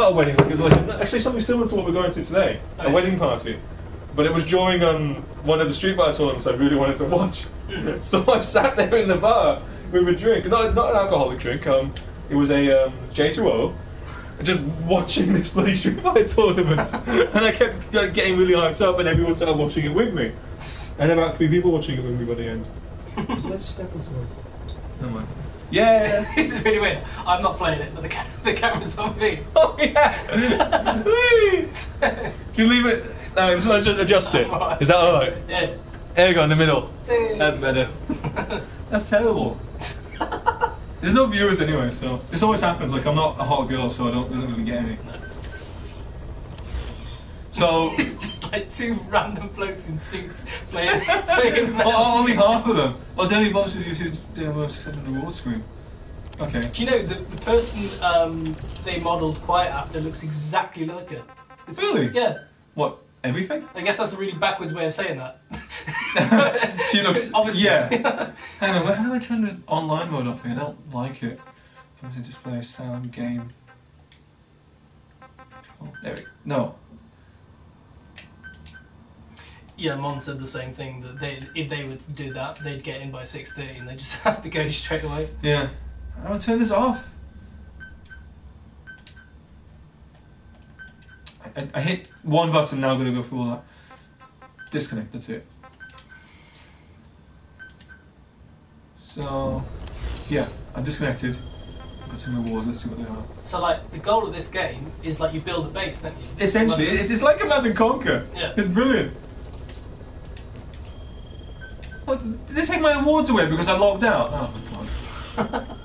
not a wedding. It was like actually something similar to what we're going to today, Oh, a yeah. wedding party. But it was during um, one of the Street Fighter tournaments I really wanted to watch. So I sat there in the bar with a drink, not not an alcoholic drink. Um, it was a um, J2O. Just watching this bloody Street Fighter tournament, and I kept like, getting really hyped up, and everyone started watching it with me. And about three people watching it with me by the end. Let's step on someone. Never mind. Yeah. this is really weird. I'm not playing it, but the, ca- the camera's on me. Oh yeah. Can you leave it? No, I just want to adjust it. Is that alright? yeah. There you go, in the middle. That's better. That's terrible. There's no viewers anyway, so this always happens. Like I'm not a hot girl, so I don't doesn't really get any. So it's just like two random blokes in suits playing, playing well, only half of them. Well, Danny Boss is usually doing most except on the reward screen. Okay. Do you know the, the person um, they modelled Quiet after looks exactly like her? It's- Really? Yeah. What? Everything? I guess that's a really backwards way of saying that. she looks. Obviously. Yeah. Hang on, how do I turn the online mode up here? I don't like it. Everything display, sound, game. Oh, there we go. No. Yeah, Mon said the same thing that they if they were to do that, they'd get in by six thirty and they just have to go straight away. Yeah. How do I turn this off? I, I hit one button, now I'm gonna go through all that. Disconnect, that's it. So, yeah, I'm disconnected. Got some rewards, let's see what they are. So like the goal of this game is like you build a base, don't you? Essentially, Like- it's, it's like Command and Conquer. Yeah. It's brilliant. What, did they take my awards away because I logged out? Oh my god.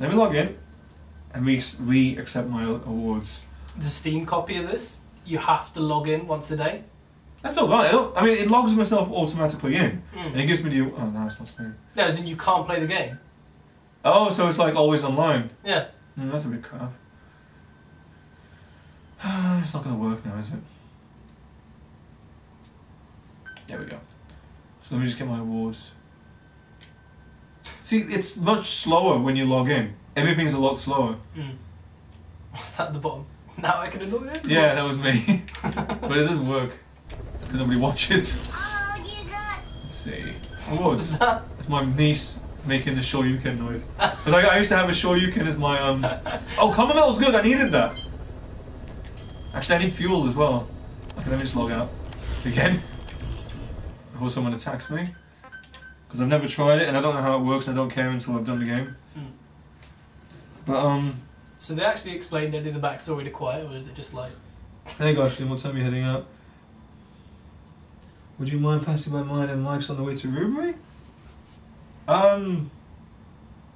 Let me log in and re, re accept my awards. the Steam copy of this, you have to log in once a day. That's alright. I, I mean, it logs myself automatically in. Mm. And it gives me the. Oh, no, it's not Steam. No, as in you can't play the game. Oh, so it's like always online. Yeah. Mm, that's a bit crap. it's not going to work now, is it? There we go. So let me just get my awards. See, it's much slower when you log in. Everything's a lot slower. Mm. What's that at the bottom? Now I can annoy you. Yeah, that was me. but it doesn't work. Because nobody watches. Oh, you got... Let's see. Awards. it's my niece making the Shoryuken noise. Because I, I used to have a Shoryuken as my um. Oh, common metal's good. I needed that. Actually, I need fuel as well. Okay, let me just log out again before someone attacks me. Because I've never tried it and I don't know how it works and I don't care until I've done the game. Mm. But um, So they actually explained any of the backstory to Quiet, or is it just like Hey you go. What time are you heading out? Would you mind passing by mine and Mike's on the way to Rubery? Um,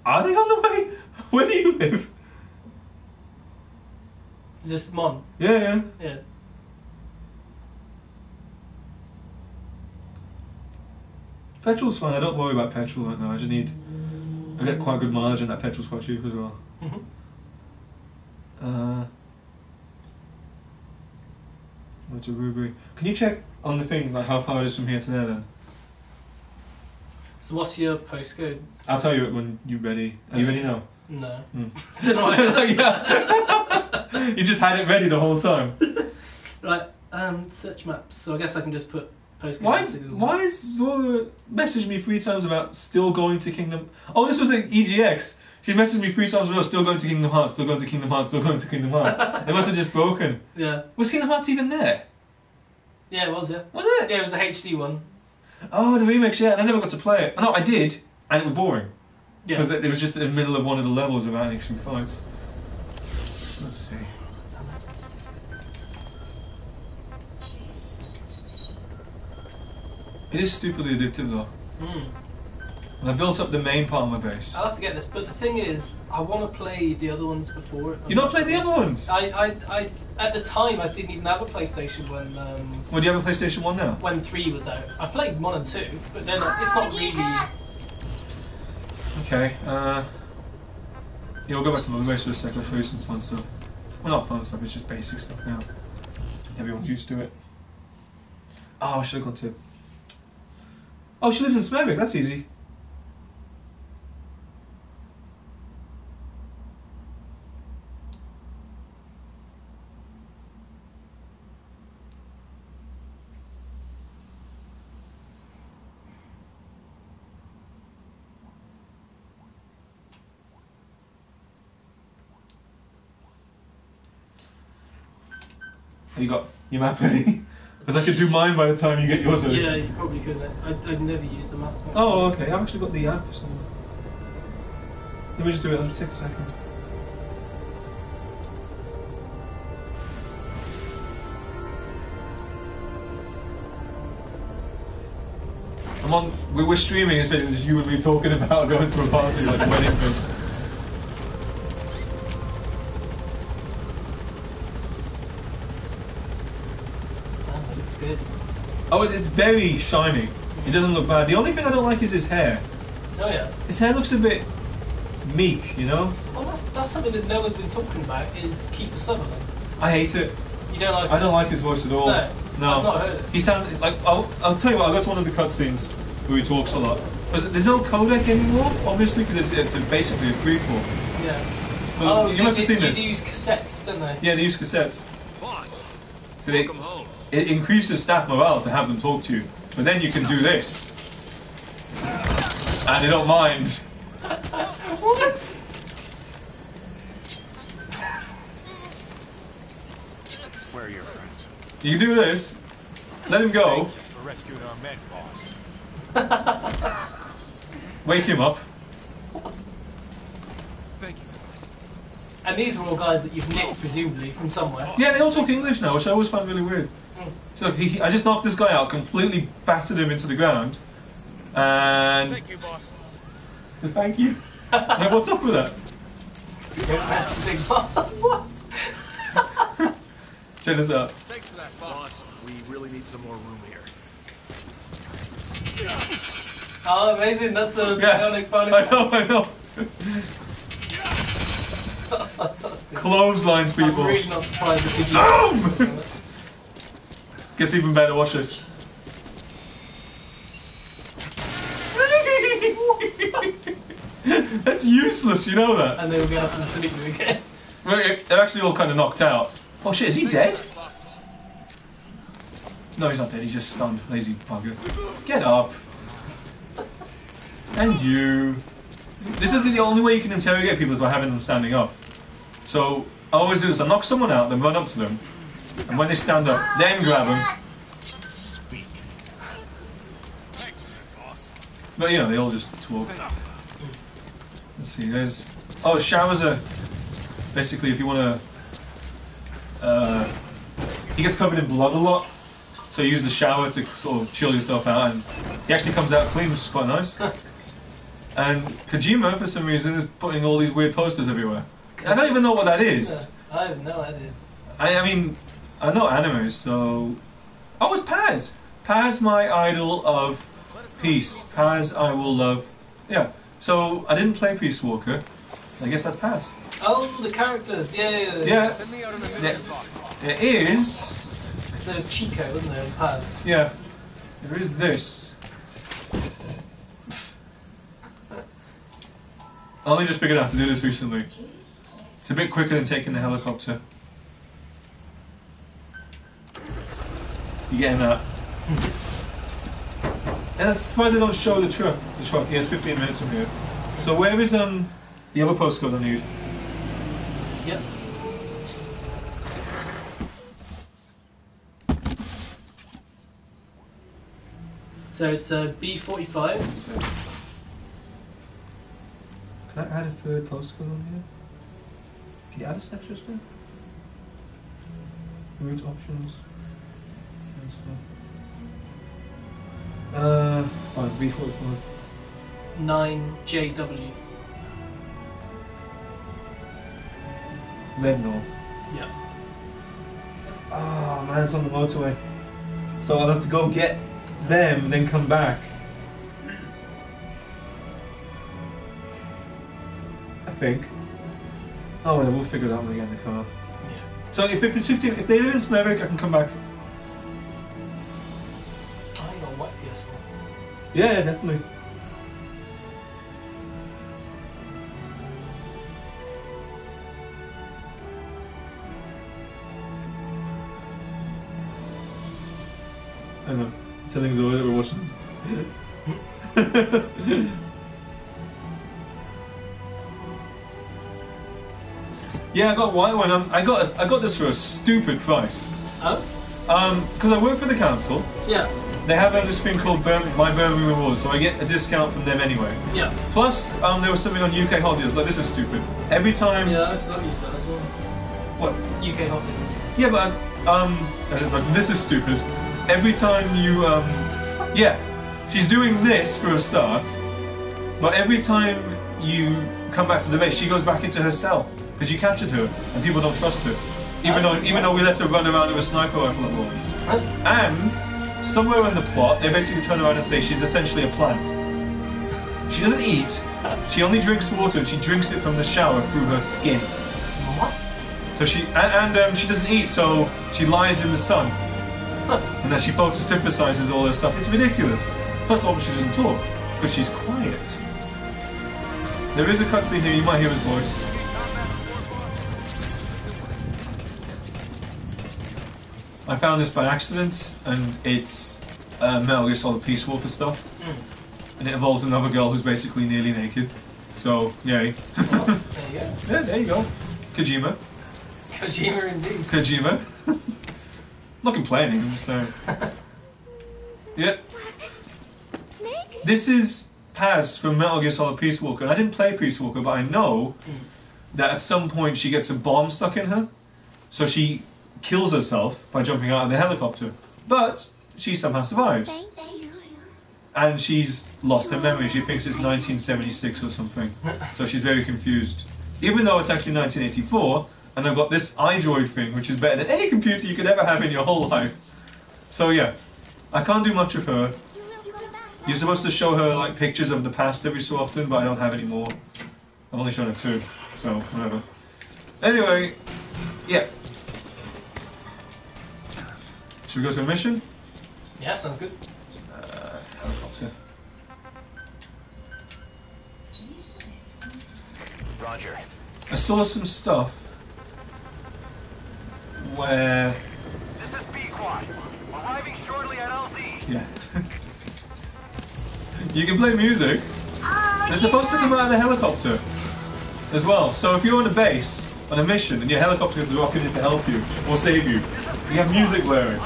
are they on the way? Where do you live? is this Mon? Yeah, yeah. Yeah. Petrol's fine. I don't worry about petrol right now. I just need. I get quite good mileage, and that petrol's quite cheap as well. hmm Uh, what's a Rubery? Can you check on the thing like how far it is from here to there? Then So what's your postcode? I'll tell you it when you're ready. Are you ready now? No. Don't know yeah. you just had it ready the whole time. Right. Um, search maps. So I guess I can just put postcode. Why? Google. Why is Zora messaged me three times about still going to Kingdom? Oh, this was at EGX. She messaged me three times about still going to Kingdom Hearts, still going to Kingdom Hearts, still going to Kingdom Hearts. it must have just broken. Yeah. Was Kingdom Hearts even there? Yeah, it was. Yeah. Was it? Yeah, it was the HD one. Oh, the remix. Yeah, and I never got to play it. No, I did, and it was boring Yeah. because it, it was just in the middle of one of the levels without actually fights. Let's see. It is stupidly addictive though. Mm. And I built up the main part of my base. I'll have to get this, but the thing is, I want to play the other ones before. You not played the other ones? I, I, I, at the time, I didn't even have a PlayStation when um, Well, do you have a PlayStation 1 now? when three was out. I played one and two, but then it's not really. Okay, uh. Yeah, we'll go back to my base for a sec. I'll show you some fun stuff. Well, not fun stuff, it's just basic stuff now. Everyone's used to it. Oh, I should have gone to. Oh, she lives in Smethwick. That's easy. You got your map ready? Because I could do mine by the time you get yours ready. Yeah, you probably could. I, I'd never used the map. Oh, okay. I've actually got the app somewhere. Let me just do it. I'll just take a second. I'm on. we- We're streaming. It's basically just you and me talking about going to a party like a wedding thing. Oh, it looks good. Oh, it's very shiny. It doesn't look bad. The only thing I don't like is his hair. Oh yeah. His hair looks a bit meek, you know. Well, that's, that's something that no one's been talking about is Kiefer Sutherland. I hate it. You don't like I don't like his voice at all. No, no. I've not heard it. He sounds like I'll, I'll tell you what. I got one of the cutscenes where he talks a lot. Because there's no codec anymore, obviously, because it's, it's a, basically a prequel. Yeah. Well, oh, you they- must have they- seen this. They use cassettes, don't they? Yeah, they use cassettes. Boss, So they, welcome home. It increases staff morale to have them talk to you. But then you can do this, and they don't mind. what? Where are your friends? You can do this, let him go, Thank you for rescuing our men, boss. wake him up. Thank you. And these are all guys that you've nicked, presumably, from somewhere. Yeah, they all talk English now, which I always find really weird. So he, he- I just knocked this guy out, completely battered him into the ground, and Thank you, boss. says thank you. like, what's up with that? Don't mess with Big Boss. what? Check this out. Thanks for that, boss. We really need some more room here. Oh, amazing. That's the Yes, bionic I bionic. know, I know. That's fantastic. Clotheslines people. I'm really not surprised that Digi. Boom! Gets even better. Watch this. That's useless. You know that. and they will get up and you again. Well, They're actually all kind of knocked out. Oh shit! Is he dead? No, he's not dead. He's just stunned. Lazy bugger. Get up. And you. This is the only way you can interrogate people is by having them standing up. So I always do this. I knock someone out, then run up to them, and when they stand up, then grab them. Speak. Thanks for that, boss. But you know, they all just talk. Let's see. There's oh showers are basically if you want to. Uh, he gets covered in blood a lot, so you use the shower to sort of chill yourself out, and he actually comes out clean, which is quite nice. And Kojima, for some reason, is putting all these weird posters everywhere. I don't even know what that is. I have no idea. I, I mean, Uh, I know anime, so. Oh, it's Paz! Paz, my idol of peace. Paz, I will love. Yeah. So, I didn't play Peace Walker. I guess that's Paz. Oh, the character. Yeah, yeah, yeah. Yeah, Send me out on a Yeah. mission, boss. there is. Because there's Chico, isn't there, in Paz? Yeah. There is this. I only just figured out how to do this recently. It's a bit quicker than taking the helicopter. You getting that? And I'm surprised they don't show the truck. The truck. Yeah, it's 15 minutes from here. So where is um the other postcode I need? Yep. So it's uh, B45. So- Can I add a third postcode on here? Can you add a now? Route options. And stuff. Uh, fine, B45. 9JW. Leadenhall. Yeah. Oh man, it's on the motorway. So I'll have to go get them and then come back. I think. Oh well, we'll figure that one again in the car. Yeah. So if it's 15, if they live in Smethwick, I can come back. Yeah, yeah, definitely. I know. Telling Zoe that we're watching. yeah, I got white one. Um, I got I got this for a stupid price. Oh? Um, Because I work for the council, Yeah. They have uh, this thing called My Birmingham Rewards, so I get a discount from them anyway. Yeah. Plus, um, there was something on UK Hot Deals. Like this is stupid. Every time, Yeah, use that as well. what? UK Hot Wheels. Yeah, but um, this is stupid. Every time you um, yeah, she's doing this for a start, but every time you come back to the base, she goes back into her cell because you captured her, and people don't trust her. Even though even though we let her run around with a sniper rifle at once. And somewhere in the plot, they basically turn around and say she's essentially a plant. She doesn't eat. She only drinks water, and she drinks it from the shower through her skin. What? So she and, and um, she doesn't eat, so she lies in the sun, and then she photosynthesizes all her stuff. It's ridiculous. Plus, obviously, she doesn't talk because she's quiet. There is a cutscene here. You might hear his voice. I found this by accident, and it's uh, Metal Gear Solid Peace Walker stuff, Mm. and it involves another girl who's basically nearly naked. So, yay. There you go. yeah, there you go. Kojima. Kojima indeed. Kojima. Not complaining, I'm just saying. Yeah, Snake? this is Paz from Metal Gear Solid Peace Walker. I didn't play Peace Walker, but I know that at some point she gets a bomb stuck in her, so she kills herself by jumping out of the helicopter. But she somehow survives, and she's lost her memory. She thinks it's 1976 or something, so she's very confused. Even though it's actually 1984, and I've got this iDroid thing, which is better than any computer you could ever have in your whole life. So yeah, I can't do much of her. You will go back. You're supposed to show her like pictures of the past every so often, but I don't have any more. I've only shown her two, so whatever. Anyway, yeah. Should we go to a mission? Yeah, sounds good. Uh, helicopter. Roger. I saw some stuff where, This is Pequod. Arriving shortly at LZ. yeah. you can play music. Oh, They're supposed to come out of the helicopter as well. So if you're on a base on a mission and your helicopter comes rocking in to help you or save you, you have music blaring.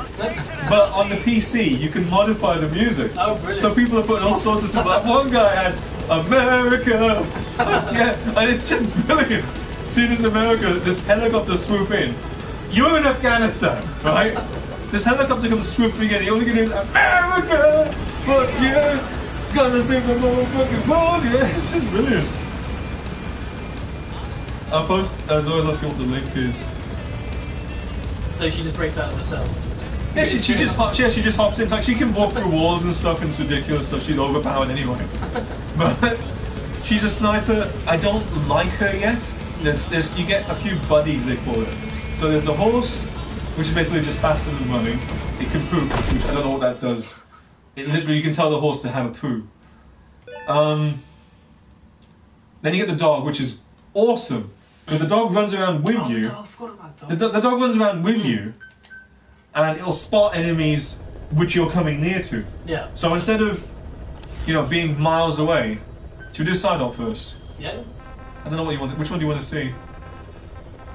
But on the PC, you can modify the music. Oh, brilliant. So people are putting all sorts of stuff. Like one guy had America, yeah, and it's just brilliant. Seeing as America, this helicopter swoop in. You're in Afghanistan, right? This helicopter comes swooping in. The only thing is America, but yeah, gonna save the motherfucking world. Yeah, it's just brilliant. I'll post uh, as always. Asking what the link is. So she just breaks out of herself. Yeah, she, she just hops, yeah, she just hops in. It's like she can walk through walls and stuff, and it's ridiculous. So she's overpowered anyway. But she's a sniper. I don't like her yet. There's, there's, you get a few buddies they call it. So there's the horse, which is basically just faster than running. It can poop, which I don't know what that does. It literally, you can tell the horse to have a poo. Um, then you get the dog, which is awesome. But the dog runs around with oh, you. The dog, I forgot about The, dog. do- the dog runs around with you, and it'll spot enemies which you're coming near to. Yeah. So instead of, you know, being miles away, should we do side op first? Yeah. I don't know what you want. Which one do you want to see?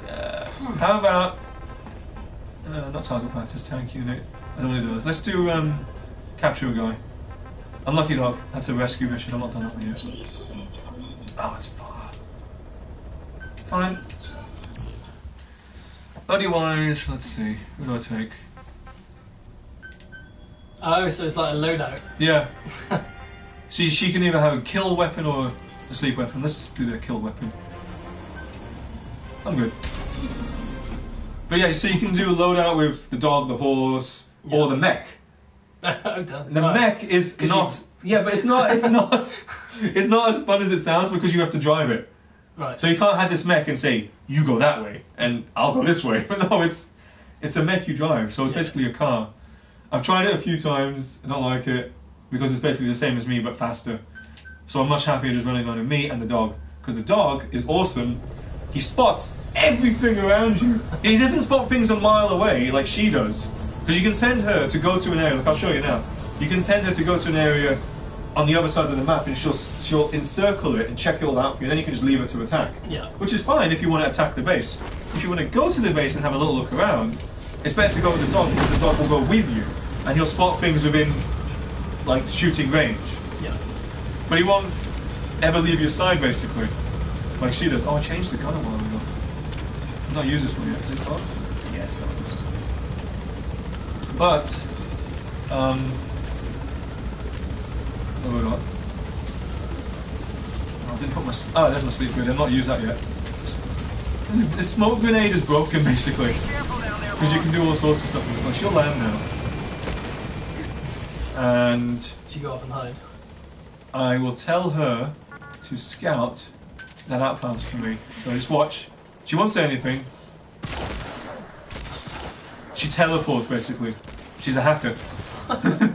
Uh, how about uh, not target practice, tank unit? I don't know what it does. Let's do um, capture a guy. Unlucky dog. That's a rescue mission. I'm not done that one yet. Oh, it's Fine. Buddy wise, let's see. Who do I take? Oh, so it's like a loadout. Yeah. She she can either have a kill weapon or a sleep weapon. Let's just do the kill weapon. I'm good. But yeah, so you can do a loadout with the dog, the horse, or the mech. The Right. mech is Could not. Yeah, but it's not. It's not. it's not as fun as it sounds because you have to drive it. Right. So you can't have this mech and say you go that way and I'll go this way. But no, it's it's a mech you drive. So it's Yeah. basically a car. I've tried it a few times. I don't like it because it's basically the same as me but faster. So I'm much happier just running on me and the dog because the dog is awesome. He spots everything around you. He doesn't spot things a mile away like she does. Because you can send her to go to an area. Look, I'll show you now. You can send her to go to an area on the other side of the map, and she'll she'll encircle it and check it all out for you. And then you can just leave her to attack. Yeah. Which is fine if you want to attack the base. If you want to go to the base and have a little look around, it's better to go with the dog because the dog will go with you, and he'll spot things within like shooting range. Yeah. But he won't ever leave your side, basically. Like she does. Oh, I changed the gun a while ago. I've not used this one yet. Is it soft? Yeah, it's soft. But, um, what have I got? Oh, I didn't put my. s- Oh, there's my sleep grenade. I've not used that yet. The smoke grenade is broken, basically. Careful down there, Because you can do all sorts of stuff with it. Well, she'll land now. And She go up and hide. I will tell her to scout that outpost for me. So just watch. She won't say anything. She teleports basically. She's a hacker.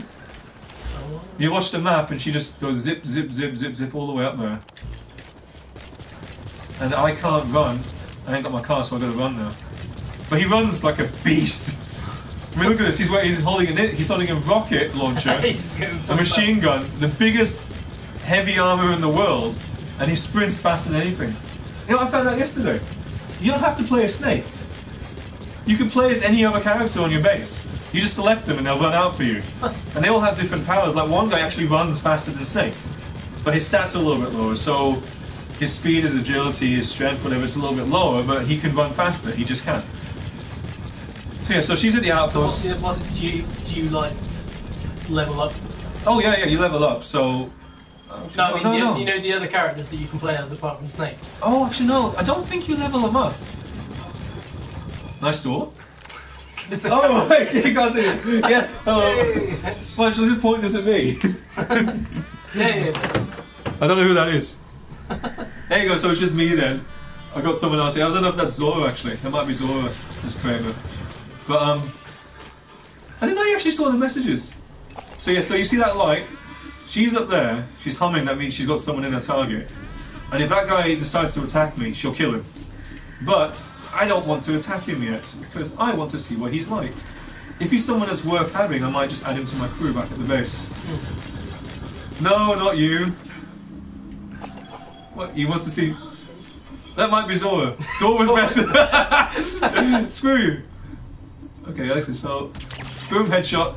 You watch the map and she just goes zip, zip, zip, zip, zip all the way up there. And I can't run. I ain't got my car, so I gotta run now. But he runs like a beast. I mean, look at this. He's, he's holding a he's holding a rocket launcher. A machine gun, the biggest heavy armor in the world, and he sprints faster than anything. You know, what I found out yesterday. You don't have to play a snake. You can play as any other character on your base. You just select them and they'll run out for you. And they all have different powers. Like one guy actually runs faster than Snake, but his stats are a little bit lower. So his speed, his agility, his strength, whatever, it's a little bit lower, but he can run faster. He just can. So yeah, so she's at the So what's outpost. the, what, do you do you like level up? Oh yeah, yeah, you level up. So. Oh, No, I mean no, the, no. you know the other characters that you can play as apart from Snake. Oh, actually, no. I don't think you level them up. Nice door. Oh, wait, you guys are Yes, hello. Well, she's just pointing this at me. I don't know who that is. There you go, so it's just me then. I got someone else here. I don't know if that's Zora actually. That might be Zora, this Kramer. But, um, I didn't know you actually saw the messages. So, yeah, so you see that light? She's up there, she's humming, that means she's got someone in her target. And if that guy decides to attack me, she'll kill him. But I don't want to attack him yet because I want to see what he's like. If he's someone that's worth having, I might just add him to my crew back at the base. No, not you. What? He wants to see. That might be Zora. Dora was better. Screw you. Okay, Alexis, so. Boom, headshot.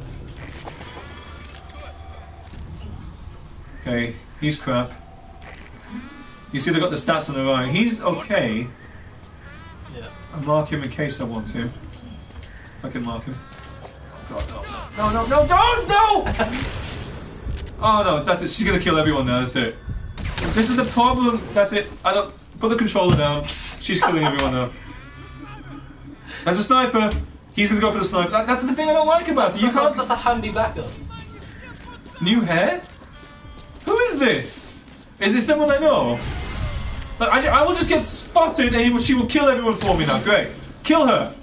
Okay, he's crap. You see, they've got the stats on the right. He's okay. Mark him in case I want to. If I can mark him. Oh god, no. No, no, no, don't, no! oh no, that's it. She's gonna kill everyone now, that's it. This is the problem. That's it. I don't. Put the controller down. She's killing everyone now. There's a sniper. He's gonna go for the sniper. That- That's the thing I don't like about it. You That's, can't. that's a handy backup. New hair? Who is this? Is it someone I know? I, I will just get spotted and will, she will kill everyone for me now. Great. Kill her.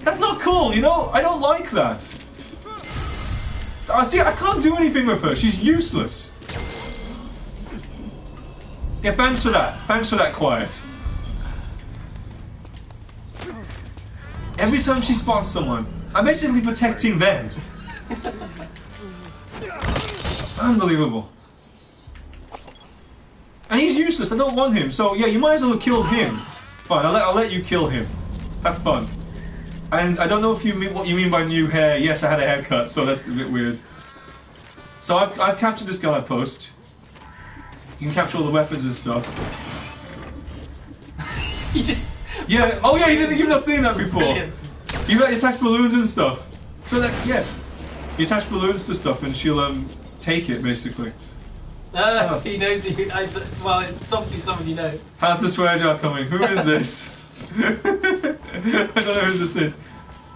That's not cool, you know? I don't like that. I see, I can't do anything with her. She's useless. Yeah, thanks for that. Thanks for that, quiet. Every time she spots someone, I'm basically protecting them. Unbelievable. And he's useless. I don't want him. So yeah, you might as well have killed him. Fine, I'll let, I'll let you kill him. Have fun. And I don't know if you mean what you mean by new hair. Yes, I had a haircut, so that's a bit weird. So I've, I've captured this guy post. You can capture all the weapons and stuff. You just Yeah. Oh yeah, you didn't. You've not seen that before. Brilliant. You like attach balloons and stuff. So that yeah, you attach balloons to stuff and she'll um take it basically. Uh, he knows you. I, well, it's obviously someone you know. How's the swear jar coming? Who is this? I don't know who this is.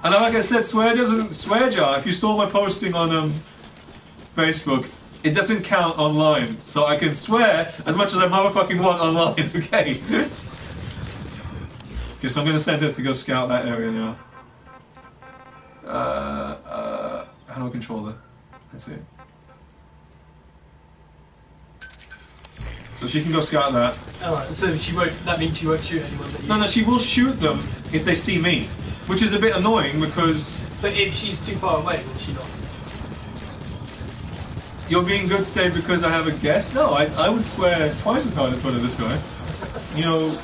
And like I said, swear doesn't swear jar. If you saw my posting on um, Facebook, it doesn't count online. So I can swear as much as I motherfucking want online. Okay. okay, so I'm gonna send her to go scout that area now. Uh, uh, how do I control her? That's it. So she can go scout that. Alright, so she won't. That means she won't shoot anyone. You. No, no, she will shoot them if they see me, which is a bit annoying because But if she's too far away, will she not? you're being good today because I have a guest. No, I, I would swear twice as hard in front of this guy. You know.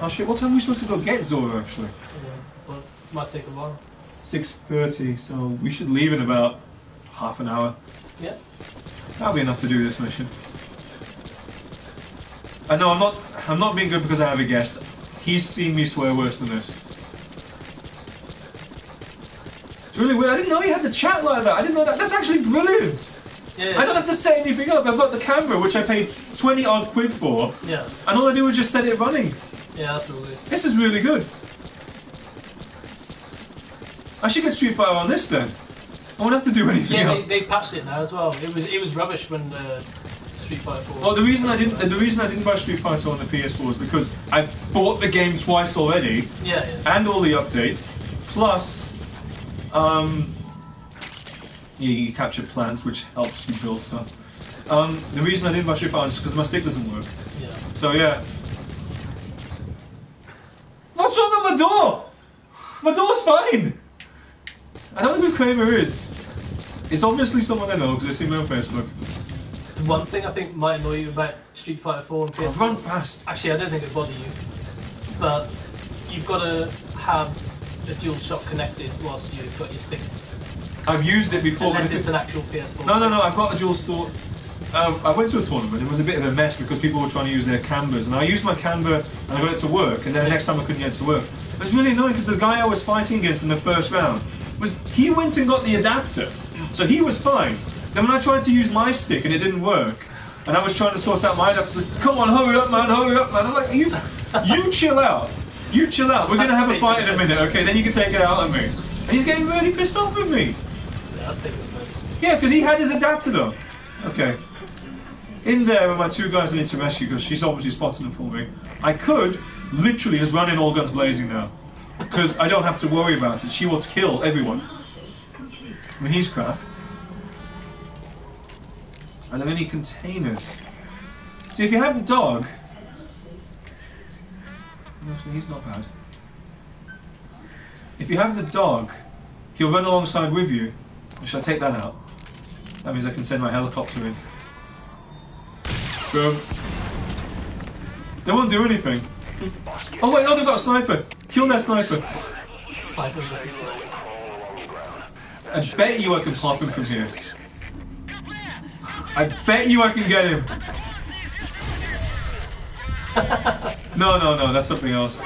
Oh shit, what time are we supposed to go get Zora actually? Yeah, but might take a while. 6.30, so we should leave in about half an hour. Yeah. That'll be enough to do this mission. I know I'm not I'm not being good because I have a guest. He's seen me swear worse than this. It's really weird. I didn't know you had the chat like that. I didn't know that. That's actually brilliant. Yeah. I don't have to set anything up. I've got the camera, which I paid 20 odd quid for, Yeah. and all I do is just set it running. Yeah, good. This is really good. I should get Street Fighter on this then. I won't have to do anything Yeah, else. they, they patched it now as well. It was it was rubbish when uh, Street Fighter 4. Well, the reason I didn't the reason I didn't buy Street Fighter on the PS4 is because I bought the game twice already Yeah, yeah. and all the updates, plus, um, yeah, you capture plants, which helps you build stuff. Um, the reason I didn't buy Street Fighter is because my stick doesn't work. yeah. So yeah. What's wrong with my door? My door's fine. I don't know who Kramer is. It's obviously someone I know because I see him on Facebook. One thing I think might annoy you about Street Fighter 4 and Oh, PS4. run fast. Actually, I don't think it'd bother you, but you've got to have the DualShock connected whilst you've got your stick, I've used it before. unless it's an actual PS4. No, no, no. I've got a DualShock. Um, I went to a tournament. It was a bit of a mess because people were trying to use their cambers, and I used my camber and I got it to work. And then the next time I couldn't get it to work. It was really annoying because the guy I was fighting against in the first round was he went and got the adapter, so he was fine. Then when I tried to use my stick and it didn't work, and I was trying to sort out my adapter, "Come on, hurry up, man, hurry up, man!" I'm like, "You, you chill out, you chill out. We're gonna have a fight in a minute, okay? Then you can take it out on me." And he's getting really pissed off with me. Yeah, because he had his adapter though. Okay. In there are my two guys I need to rescue because she's obviously spotting them for me. I could literally just run in all guns blazing now. Because I don't have to worry about it. She will kill everyone. I mean, he's crap. Are there any containers? See, if you have the dog. Actually, he's not bad. If you have the dog, he'll run alongside with you. Should I take that out? That means I can send my helicopter in. Boom. They won't do anything. Oh wait, no, they've got a sniper. Kill that sniper. Sniper versus sniper. I bet you I can pop him from here. I bet you I can get him. No, no, no, that's something else.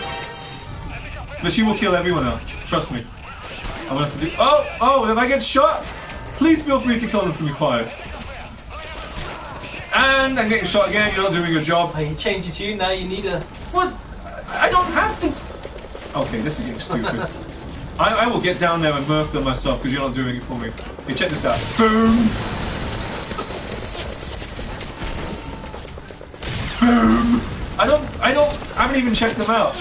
But she will kill everyone else. Trust me. I'm gonna have to do. Oh, oh, if I get shot, please feel free to kill them from your quiet. And I'm getting shot again. You're not doing your job. Oh, you change your tune now. You need a. What? I don't have to. Okay, this is getting stupid. I, I will get down there and murk them myself because you're not doing it for me. Hey, check this out. Boom. Boom. I don't. I don't. I haven't even checked them out.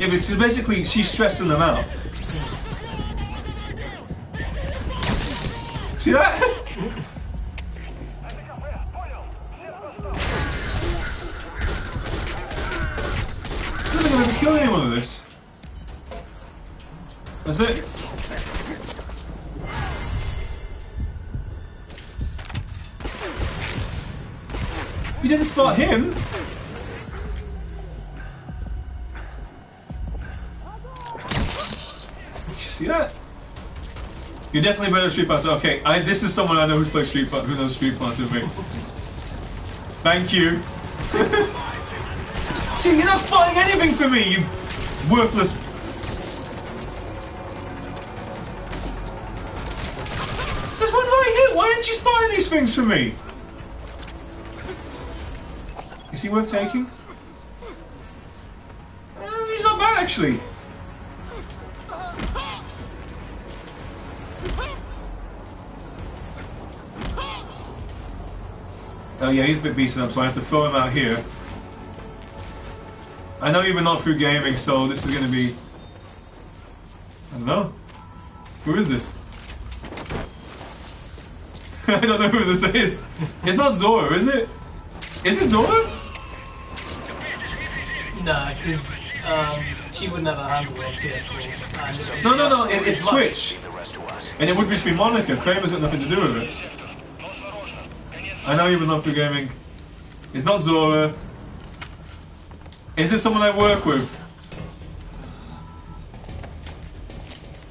Yeah, but she's basically she's stressing them out. See that? this. That's it. You didn't spot him. Did You see that? You're definitely better at Street Fighter. Okay, I, this is someone I know who's played Street Fighter, who knows Street Fighter with me. Thank you. See, you're not spotting anything for me, you worthless. There's one right here. Why aren't you spotting these things for me? Is he worth taking? Uh, he's not bad actually. Oh yeah, he's a bit beaten up, so I have to throw him out here. I know you've been not through gaming, so this is going to be. I don't know. Who is this? I don't know who this is. It's not Zora, is it? Is it Zora? No, because um, she would never handle on PS4. No, no, no. It, it's Switch, and it would just be Monica. Kramer's got nothing to do with it. I know you've been for gaming. It's not Zora. Is this someone I work with?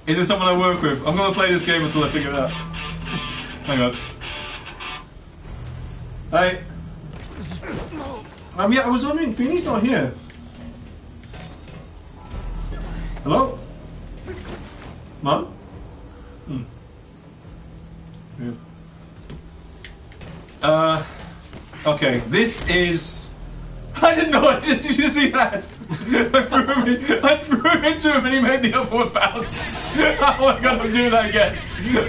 Is it someone I work with? I'm gonna play this game until I figure it out. Hang on. Hey. Um, yeah, I was wondering, Feeney's not here. Hello? Mom? Hmm. Yeah. Uh, okay, this is. I didn't know. it. Did you see that? I threw him. I threw him into him, and he made the other one bounce. oh my god! I'm doing that again.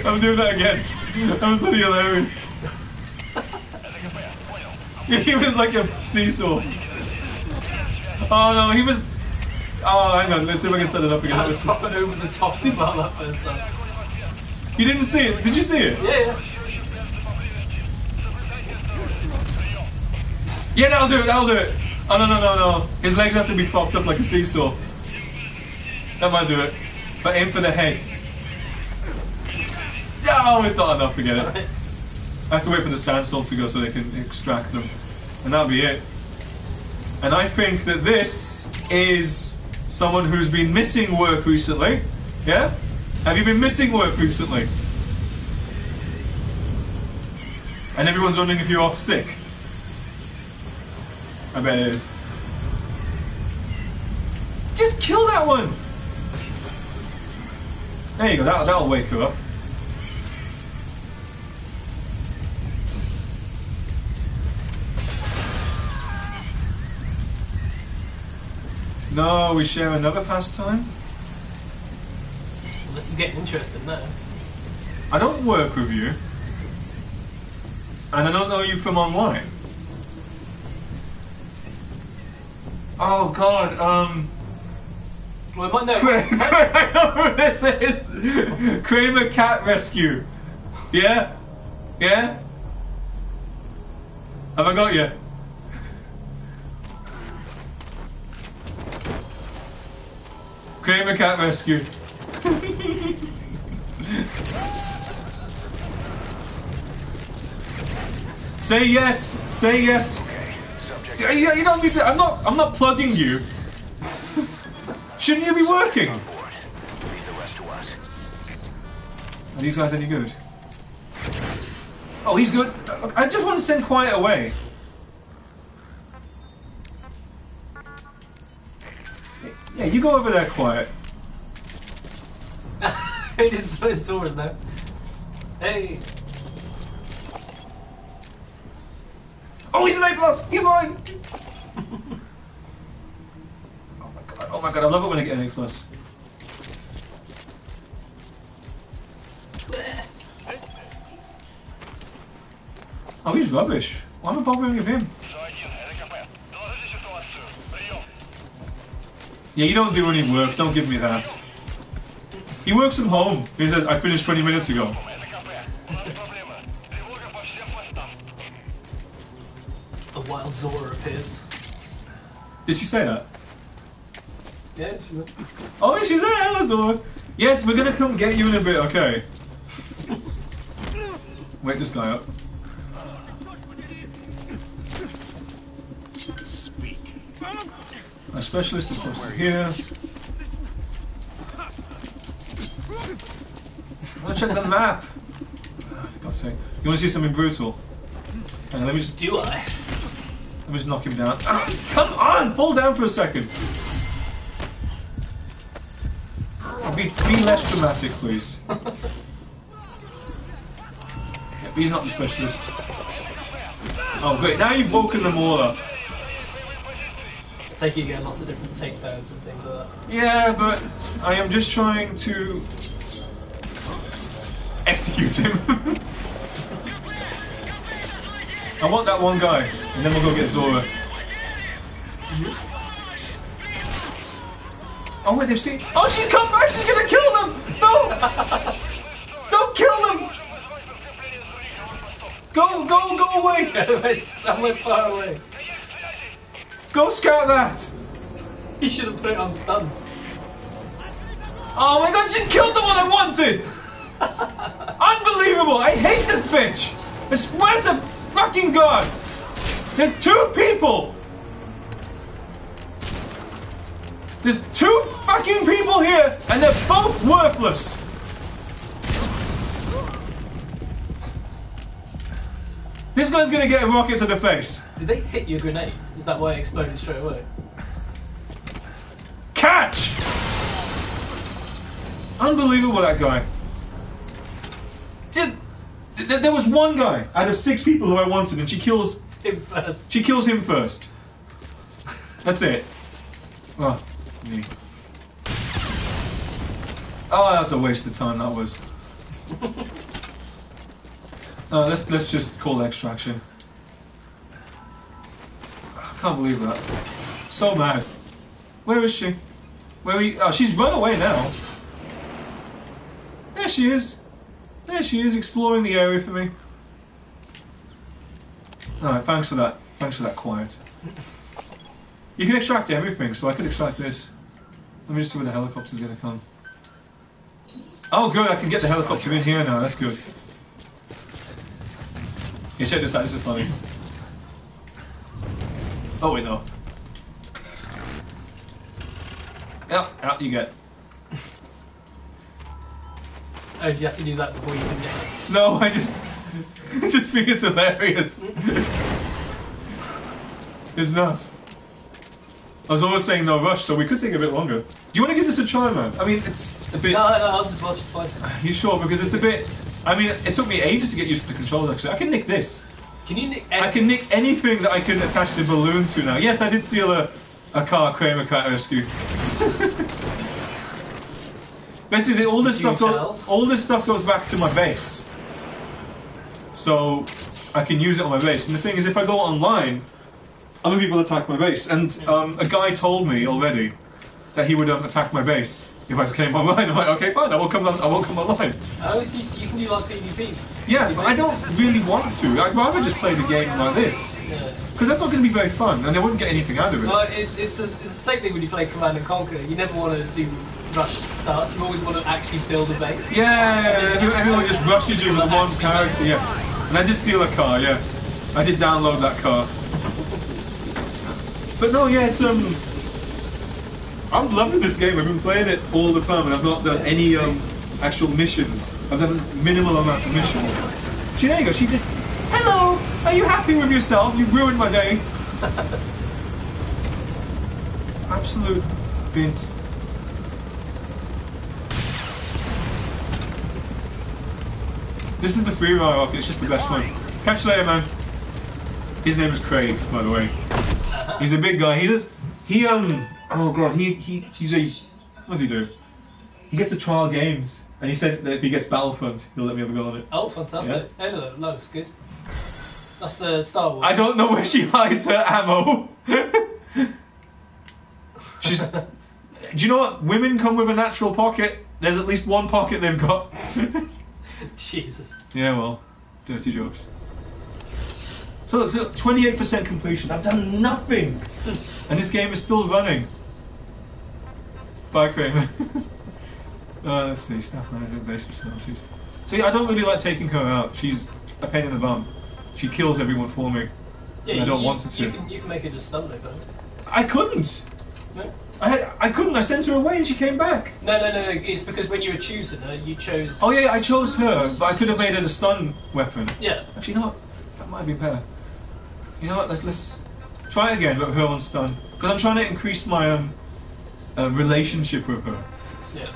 I'm doing that again. That was pretty hilarious. he was like a seesaw. Oh no, he was. Oh, hang on. Let's see if I can set it up again. I was popping over the top about that first time. You didn't see it? Did you see it? Yeah, yeah. Yeah, that'll do it, that'll do it. Oh, no, no, no, no. His legs have to be propped up like a seesaw. That might do it. But aim for the head. Yeah, oh, it's not enough, forget it. I have to wait for the sandstorm to go so they can extract them. And that'll be it. And I think that this is someone who's been missing work recently. Yeah? Have you been missing work recently? And everyone's wondering if you're off sick. I bet it is. Just kill that one! There you go, that, that'll wake her up. No, we share another pastime? Well, this is getting interesting now. I don't work with you. And I don't know you from online. Oh god, um Well, might know. Cra- Cra- I know who this is. Kramer Cat Rescue. Yeah? Yeah? Have I got you? Kramer Cat Rescue. Say yes. Say yes. You, you don't need to. I'm not. I'm not plugging you. Shouldn't you be working? Are these guys any good? Oh, he's good. Look, I just want to send Quiet away. Yeah, you go over there, Quiet. it is Zora's now. Hey. Oh, he's an A plus. He's mine. oh my god! Oh my god! I love it when I get an A plus. Oh, he's rubbish. Why am I bothering with him? Yeah, you don't do any work. Don't give me that. He works from home. He says, I finished 20 minutes ago. Wild Zora appears. Did she say that? Yeah, she's a... Oh, she's there, Hello, Zora. Yes, we're gonna come get you in a bit, okay? Wake this guy up. A specialist is supposed to be here. I want to check the map. Ah, for God's sake. You want to see something brutal? Let me just Do I? Let me just knock him down. Ah, come on, fall down for a second. Be, be less dramatic, please. Yeah, he's not the specialist. Oh, great. Now you've woken them all up. Take you get lots of different take takedowns and things like that. Yeah, but I am just trying to execute him. I want that one guy, and then we'll go get Zora. Oh wait, they've seen. Oh, she's come back. She's gonna kill them. No! Don't kill them. Go, go, go away. it's somewhere far away. Go scout that. You should have put it on stun. Oh my god, she killed the one I wanted! Unbelievable! I hate this bitch! I swear to fucking god! There's two people! There's two fucking people here, and they're both worthless! This guy's gonna get a rocket to the face. Did they hit your grenade? Is that why it exploded straight away? Catch! Unbelievable, that guy. Did- th- There was one guy out of six people who I wanted, and she kills Him first. She kills him first. That's it. Oh, me. Ah, oh, that's a waste of time. That was. No, let's let's just call extraction. I can't believe that. So mad. Where is she? Where are we? Oh, she's run away now. There she is. There she is, exploring the area for me. Alright, thanks for that. Thanks for that quiet. You can extract everything, so I could extract this. Let me just see where the helicopter's gonna come. Oh good, I can get the helicopter in here now, that's good. Yeah, check this out, this is funny. Oh wait, no. Yep, out you get. Oh, do you have to do that before you can get it? No, I just I just think it's hilarious. it's nuts. I was always saying no rush, so we could take a bit longer. Do you want to give this a try, man? I mean, it's a bit. No, no, I'll just watch it fine. You sure? Because it's a bit. I mean, it took me ages to get used to the controls. Actually, I can nick this. Can you nick I can nick anything that I can attach the balloon to now. Yes, I did steal a, a car Kramer Cat Rescue. Basically, all this Did stuff goes, all this stuff goes back to my base, so I can use it on my base. And the thing is, if I go online, other people attack my base. And um, a guy told me already that he would um, attack my base if I came online. I'm like, okay, fine, I won't come. On, I will come online. Oh, so you, you can do like PvP. Yeah, but I don't really want to. I'd rather just play the game like this. Because that's not going to be very fun, and I wouldn't get anything out of it. Well, it, it's, the, it's the same thing when you play Command and Conquer. You never want to do rush starts. You always want to actually build a base. Yeah, everyone, just everyone just rushes you with one character, yeah. And I did steal a car, yeah. I did download that car. But no, yeah, it's um. I'm loving this game. I've been playing it all the time, and I've not done any um actual missions. I've done minimal amounts of missions. See, there you go. She just, hello. Are you happy with yourself? You ruined my day. Absolute bint. This is the free ride rocket, it's just the best one. Catch you later, man. His name is Craig, by the way. He's a big guy. He does. He um. Oh god. He he he's a. What does he do? He gets to trial games, and he said that if he gets Battlefront, he'll let me have a go on it. Oh, fantastic. Hey, look, looks good. That's the Star Wars. I don't know where she hides her ammo. She's. Do you know what? Women come with a natural pocket. There's at least one pocket they've got. Jesus. Yeah, well, dirty jokes. So look, so 28% completion. I've done nothing, and this game is still running. Bye, Kramer. uh, let's see, staff manager, base facilities. See, I don't really like taking her out. She's a pain in the bum. She kills everyone for me. Yeah, I don't you, want her to. You can, you can make her just stun though, can't? I couldn't. No? I had, I couldn't. I sent her away and she came back. No, no, no, no. It's because when you were choosing her, you chose. Oh yeah, I chose her, but I could have made it a stun weapon. Yeah. Actually, you know what? That might be better. You know what? Let's, let's try again, but her on stun. Because I'm trying to increase my um, uh, relationship with her. Yeah.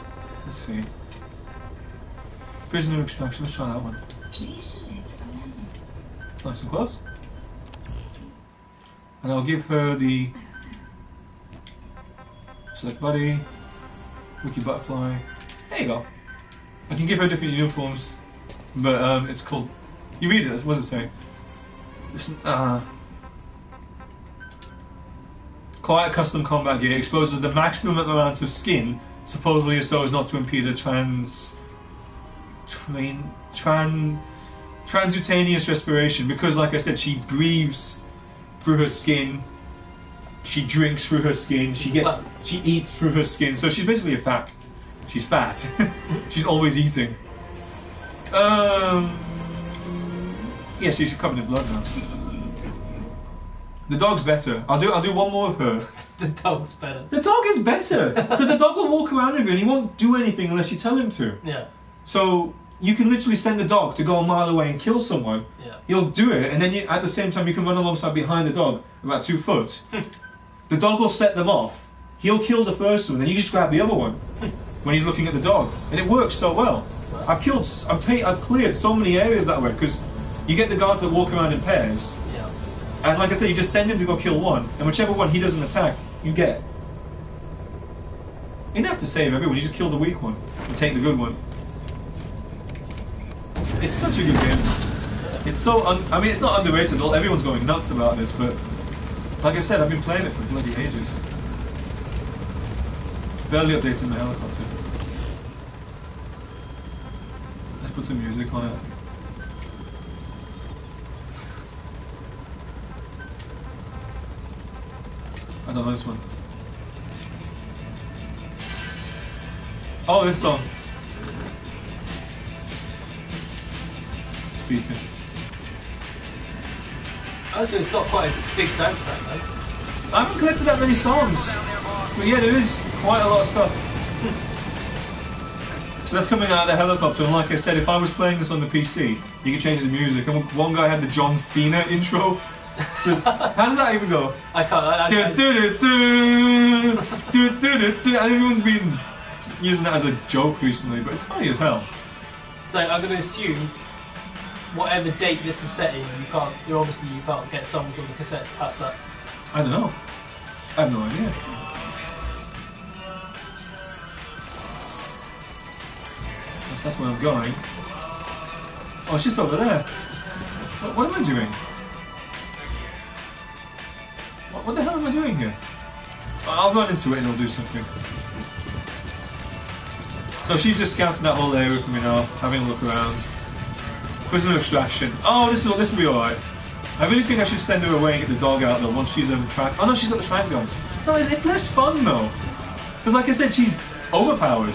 Let's see. Prisoner extraction. Let's try that one. Nice and close. And I'll give her the select buddy, wiki butterfly. There you go. I can give her different uniforms, but um, it's called. You read it. What does it say? Listen, uh, quiet custom combat gear exposes the maximum amount of skin, supposedly so as not to impede a trans. Train, tran, transcutaneous respiration because, like I said, she breathes through her skin. She drinks through her skin. She gets. She eats through her skin. So she's basically a fat. She's fat. she's always eating. Um. Yeah, she's covered in blood now. The dog's better. I'll do. I'll do one more of her. The dog's better. The dog is better because the dog will walk around with you and he won't do anything unless you tell him to. Yeah, So you can literally send a dog to go a mile away and kill someone. yeah. He'll do it, and then you, at the same time you can run alongside behind the dog about two foot. The dog will set them off. He'll kill the first one, then you just grab the other one when he's looking at the dog, and it works so well. I've killed, I've ta- I've cleared so many areas that way because you get the guards that walk around in pairs, Yeah. and like I said, you just send him to go kill one, and whichever one he doesn't attack, you get. You don't have to save everyone. You just kill the weak one and take the good one. It's such a good game. It's so un- I mean, it's not underrated. At all everyone's going nuts about this, but like I said, I've been playing it for bloody ages. Barely updating my helicopter. Let's put some music on it. I don't know this one. Oh, this song. Speaking. Also, it's got quite a big soundtrack, though. I haven't collected that many songs. But yeah, there is quite a lot of stuff. So that's coming out of the helicopter, and like I said, if I was playing this on the PC, you could change the music. And one guy had the John Cena intro. So how does that even go? I can't. I, I, Do, I, do, do, do, do, do, do, do. And everyone's been using that as a joke recently, but it's funny as hell. so I'm going to assume whatever date this is set in, you can't. You obviously you can't get songs on the cassette past that. I don't know. I have no idea. That's, that's where I'm going. Oh, it's just over there. What, what am I doing? What, what the hell am I doing here? I'll run into it and I'll do something. So she's just scouting that whole area for me now, having a look around. Prisoner extraction. Oh, this is this will be alright. I really think I should send her away and get the dog out though once she's um track. Oh no, she's got the trank gun. No, it's, it's less fun though. Because like I said, she's overpowered.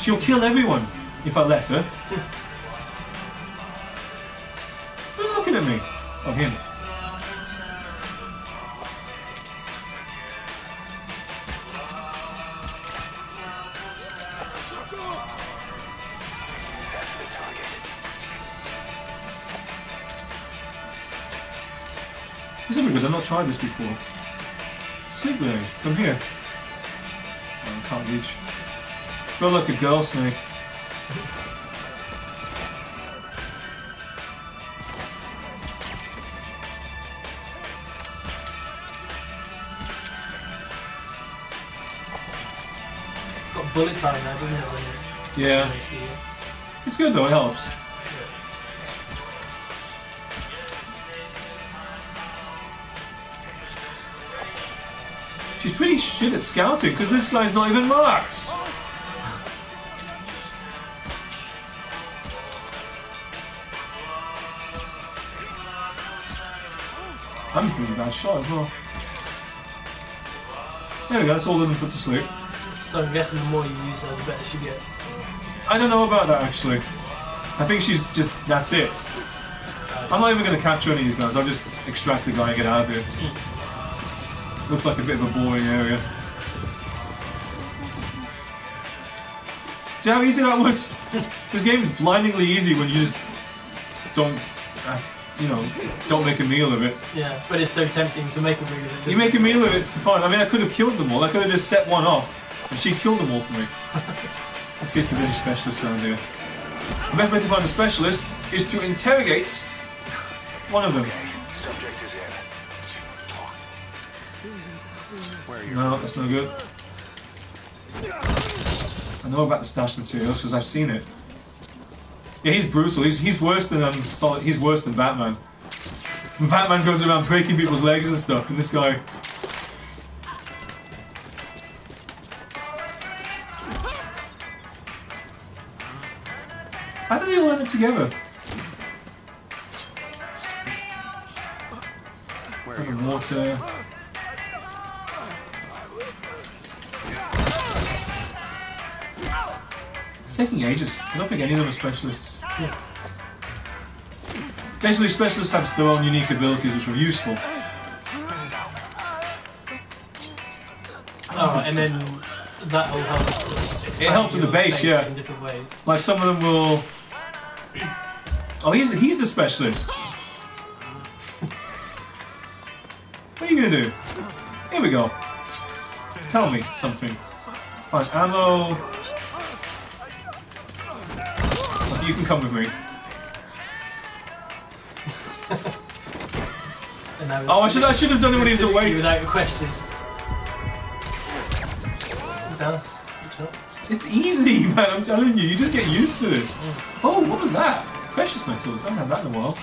She'll kill everyone if I let her. Tried this before. Sleep grenade. come here. Oh, I can't reach. Feel like a girl snake. It's got bullet time now, doesn't it? Yeah. when you see it. It's good though, it helps. She's pretty shit at scouting because this guy's not even marked. I'm a pretty bad shot as well. There we go, that's all of them put to sleep. So I'm guessing the more you use her, the better she gets. I don't know about that actually. I think she's just, that's it. I'm not even going to capture any of these guys, I'll just extract the guy and get out of here. Hmm. Looks like a bit of a boring area. See how easy that was? this game's blindingly easy when you just don't, uh, you know, don't make a meal of it. Yeah, but it's so tempting to make a meal of it. You make a meal of it for fun. I mean, I could have killed them all. I could have just set one off, and she killed them all for me. Let's see if there's any specialists around here. The best way to find a specialist is to interrogate one of them. No, that's no good. I know about the stash materials because I've seen it. Yeah, he's brutal. He's he's worse than um, solid. He's worse than Batman. Batman goes around breaking people's legs and stuff, and this guy. How did they all end up together? Where? Water. Taking ages. I don't think any of them are specialists. Yeah. Basically, specialists have their own unique abilities which are useful. Alright, and then that'll help. It helps with the base, yeah. In different ways. Like some of them will. Oh, he's he's the specialist. What are you gonna do? Here we go. Tell me something. Fine, ammo. You can come with me. Oh, I should I should have done it when he was awake. Without a question. Down. It's easy, man. I'm telling you. You just get used to it. Oh, what was that? Precious metals. I haven't had that in a while.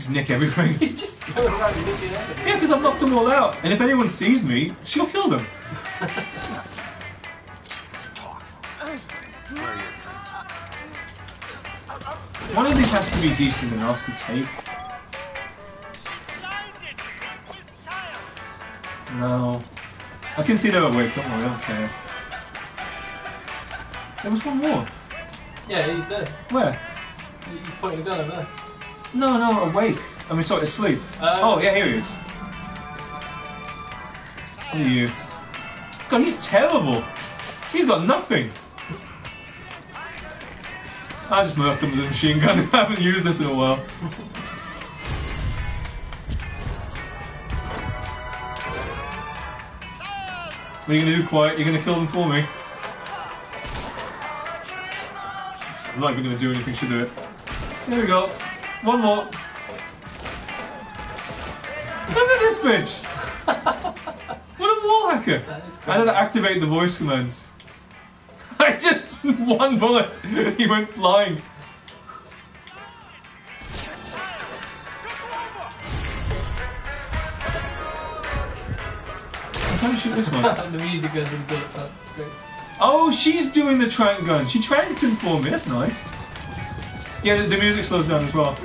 Just nick everything. You just go around look at Yeah, because I've knocked them all out. And if anyone sees me, she'll kill them. One of these has to be decent enough to take. No. I can see they're awake, don't worry, I don't care. There was one more. Yeah, he's there. Where? He's pointing a gun over there. No, no, awake. I mean, sorry, asleep. Uh, oh, yeah, here he is. Who are you? God, he's terrible. He's got nothing. I just murked him with a machine gun. I haven't used this in a while. What are you gonna do, Quiet? You're gonna kill them for me? I'm not even gonna do anything to do it. There we go. One more. Look at this bitch! what a wall hacker! I had to activate the voice commands. I just one bullet. he went flying. I'm trying to shoot this one. the music goes in bullets up. Great. Oh, she's doing the trank gun. She tranked him for me. That's nice. Yeah, the, music slows down as well.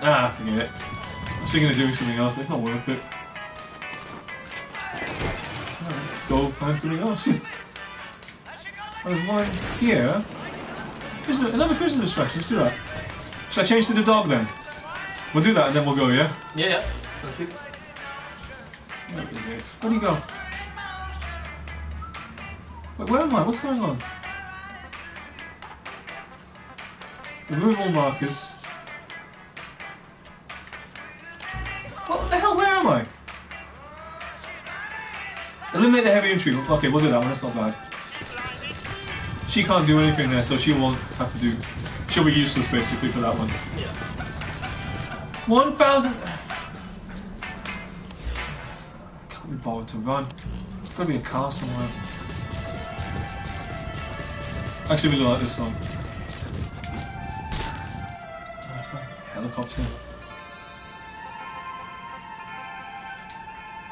Ah, forget it. I was thinking of doing something else, but it's not worth it. Oh, Let's go find something else. There's one here. Prisoner, another prison distraction. Let's do that. Should I change to the dog then? We'll do that and then we'll go, yeah? Yeah, yeah. Sounds good. Where is it? Where do you go? Wait, where am I? What's going on? Remove all markers. What the hell? Where am I? Eliminate the heavy infantry. Okay, we'll do that one. That's not bad. She can't do anything there, so she won't have to do. She'll be useless basically for that one. Yeah. 1,000. Can't be bothered to run. There's gotta be a car somewhere. Actually, really like this song. Helicopter.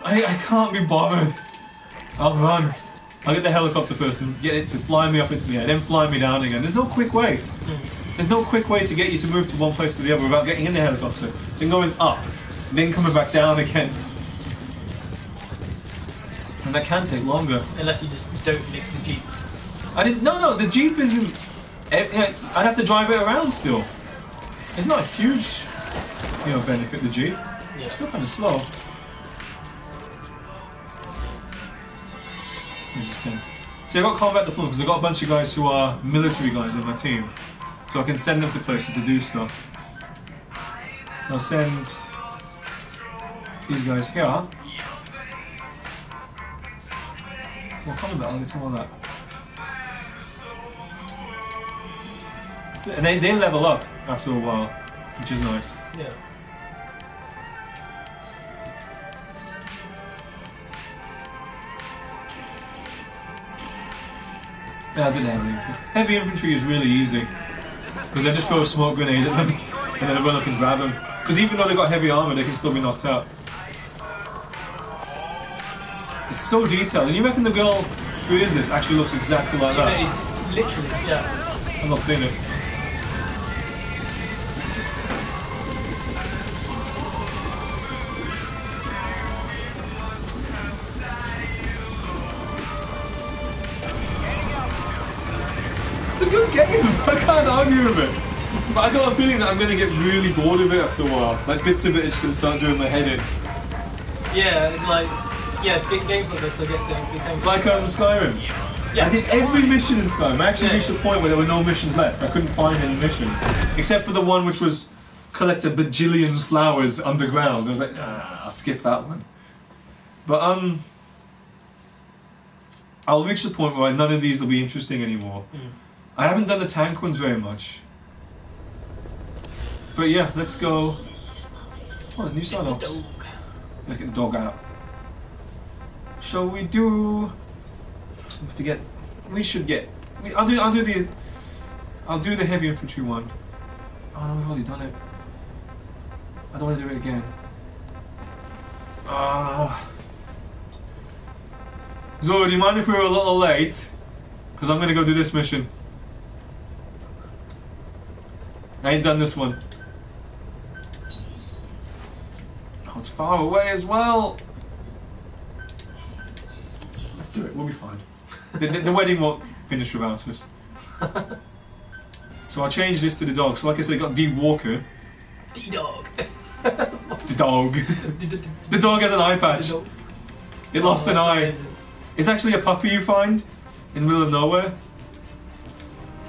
I, I can't be bothered. I'll run. I'll get the helicopter first and get it to fly me up into the air, then fly me down again. There's no quick way. There's no quick way to get you to move to one place to the other without getting in the helicopter, then going up, then coming back down again. And that can take longer. Unless you just don't nick the jeep. I didn't. No, no, the Jeep isn't. eh, eh, I'd have to drive it around still. It's not a huge, you know, benefit. The Jeep. Yeah. It's still kind of slow. Thing. See, I got combat deployment because I got a bunch of guys who are military guys in my team, so I can send them to places to do stuff. So I'll send these guys here. Well, combat, I'll get some of that. They, they level up after a while, which is nice. Yeah. I didn't heavy infantry. Heavy infantry is really easy. Because I just throw a smoke grenade at them, and then I run up and grab them. Because even though they've got heavy armor, they can still be knocked out. It's so detailed. And you reckon the girl who is this actually looks exactly like That literally, yeah. I've not seen it. But I got a feeling that I'm gonna get really bored of it after a while. Like bits of it is gonna start doing my head in. Yeah, like yeah, big games like this, I guess they become Like um, Skyrim. yeah. I did every mission in Skyrim. I actually Yeah. reached a point where there were no missions left. I couldn't find any missions. Except for the one which was collect a bajillion flowers underground. I was like, ah, I'll skip that one. But um I'll reach the point where none of these will be interesting anymore. Mm. I haven't done the tank ones very much. But yeah, let's go. Oh, new dog. Let's get the dog out. Shall we do? We have to get. We should get. We, I'll do. I'll do the. I'll do the heavy infantry one. Oh no, we've already done it. I don't want to do it again. Ah. Zora, do you mind if we're a little late? Because I'm gonna go do this mission. I ain't done this one. Oh, it's far away as well. Let's do it. We'll be fine. The, the, the wedding won't finish without us. So I'll change this to the dog. So like I said, I got D Walker, D dog. the dog. the dog has an eye patch. It lost an oh, eye. It's actually a puppy you find in the middle of nowhere.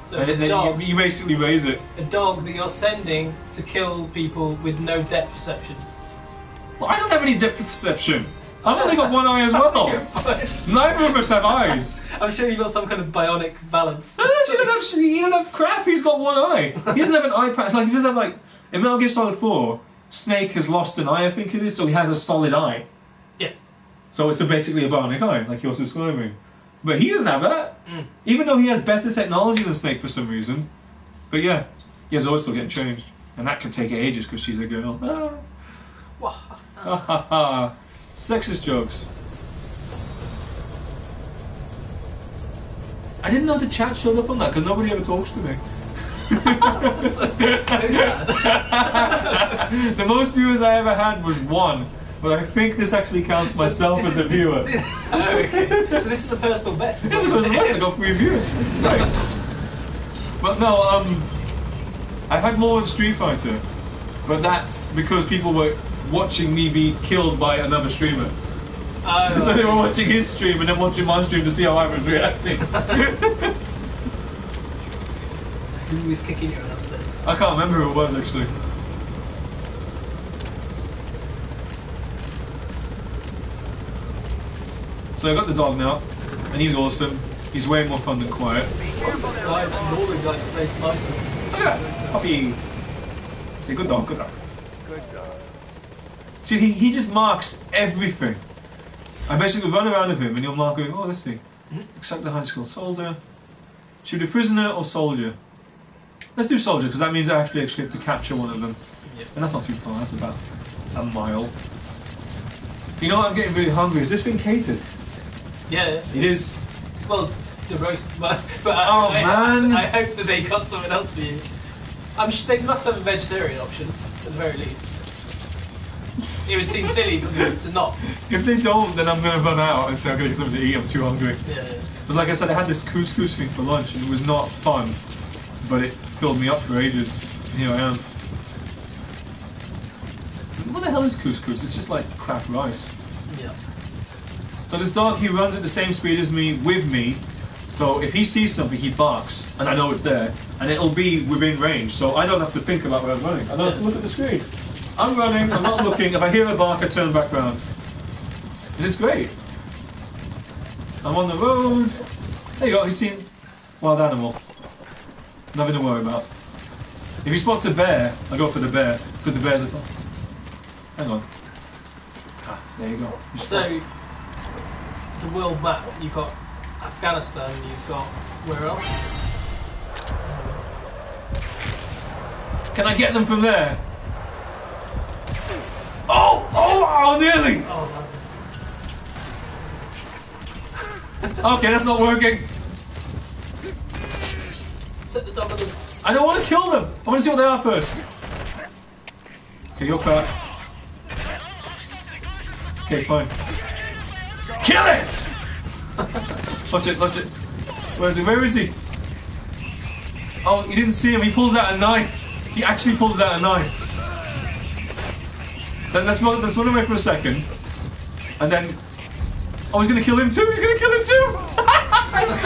So And a then dog, you, you basically raise it. a dog that you're sending to kill people with no depth perception. Well, I don't have any depth perception. I've only got one eye as well. Neither of us have eyes. I'm sure you've got some kind of bionic balance. No, no, he doesn't have, he doesn't have crap. He's got one eye. He doesn't have an eye patch. Like he doesn't have like in Metal Gear Solid 4. Snake has lost an eye, I think it is, so he has a solid eye. Yes. So it's a, basically a bionic eye, like you're describing. But he doesn't have that, Mm. even though he has better technology than Snake for some reason. But yeah, he has always still getting changed, and that could take ages because she's a girl. Ah. Wah. Ha ha ha. Sexist jokes. I didn't know the chat showed up on that because nobody ever talks to me. So sad. the most viewers I ever had was one, but I think this actually counts myself as a viewer. this- oh, okay. So this is the personal best. This was the rest I got three viewers. Right. But no, um, I've had more in Street Fighter, but that's because people were watching me be killed by another streamer. Oh, So they were watching his stream and then watching my stream to see how I was reacting. Who was kicking your ass then? I can't remember who it was actually. So I got the dog now, and he's awesome. He's way more fun than quiet. Guy, that Northern guy that played Bison. Look at that, puppy. He's a good dog, good dog. See, he, he just marks everything. I basically run around with him and he'll mark, oh, let's see. Extract the highly skilled soldier. Should we do prisoner or soldier? Let's do soldier because that means I actually actually have to capture one of them. Yep. And that's not too far, that's about a mile. You know what, I'm getting really hungry. Has this been catered? Yeah. It is. Well, the roast, but, but I, Oh, I, man. I, hope that they got something else for you. I'm sh- they must have a vegetarian option at the very least. It would seem silly to not. If they don't, then I'm going to run out and say I'm to get something to eat. I'm too hungry. Yeah. Because like I said, I had this couscous thing for lunch and it was not fun, but it filled me up for ages. And here I am. What the hell is couscous? It's just like crap rice. Yeah. So this dog, he runs at the same speed as me with me. So if he sees something, he barks, and I know it's there, and it'll be within range. So I don't have to think about where I'm running. I don't have to look at the screen. I'm running. I'm not looking. If I hear a bark, I turn back round. It's great. I'm on the road. There you go. He's seen wild animal. Nothing to worry about. If he spots a bear, I go for the bear because the bears are fun. Hang on. Ah, there you go. You So, spot- the world map, you've got Afghanistan, you've got where else? Can I get them from there? Oh, nearly. Oh, Okay, that's not working. Set the dog on. I don't want to kill them. I want to see what they are first. Okay, you're. Okay, fine. Kill it! watch it, watch it. Where is he? Where is he? Oh, you didn't see him. He pulls out a knife. He actually pulls out a knife. Then let's run, let's run away for a second. And then... Oh, he's gonna kill him too! He's gonna kill him too!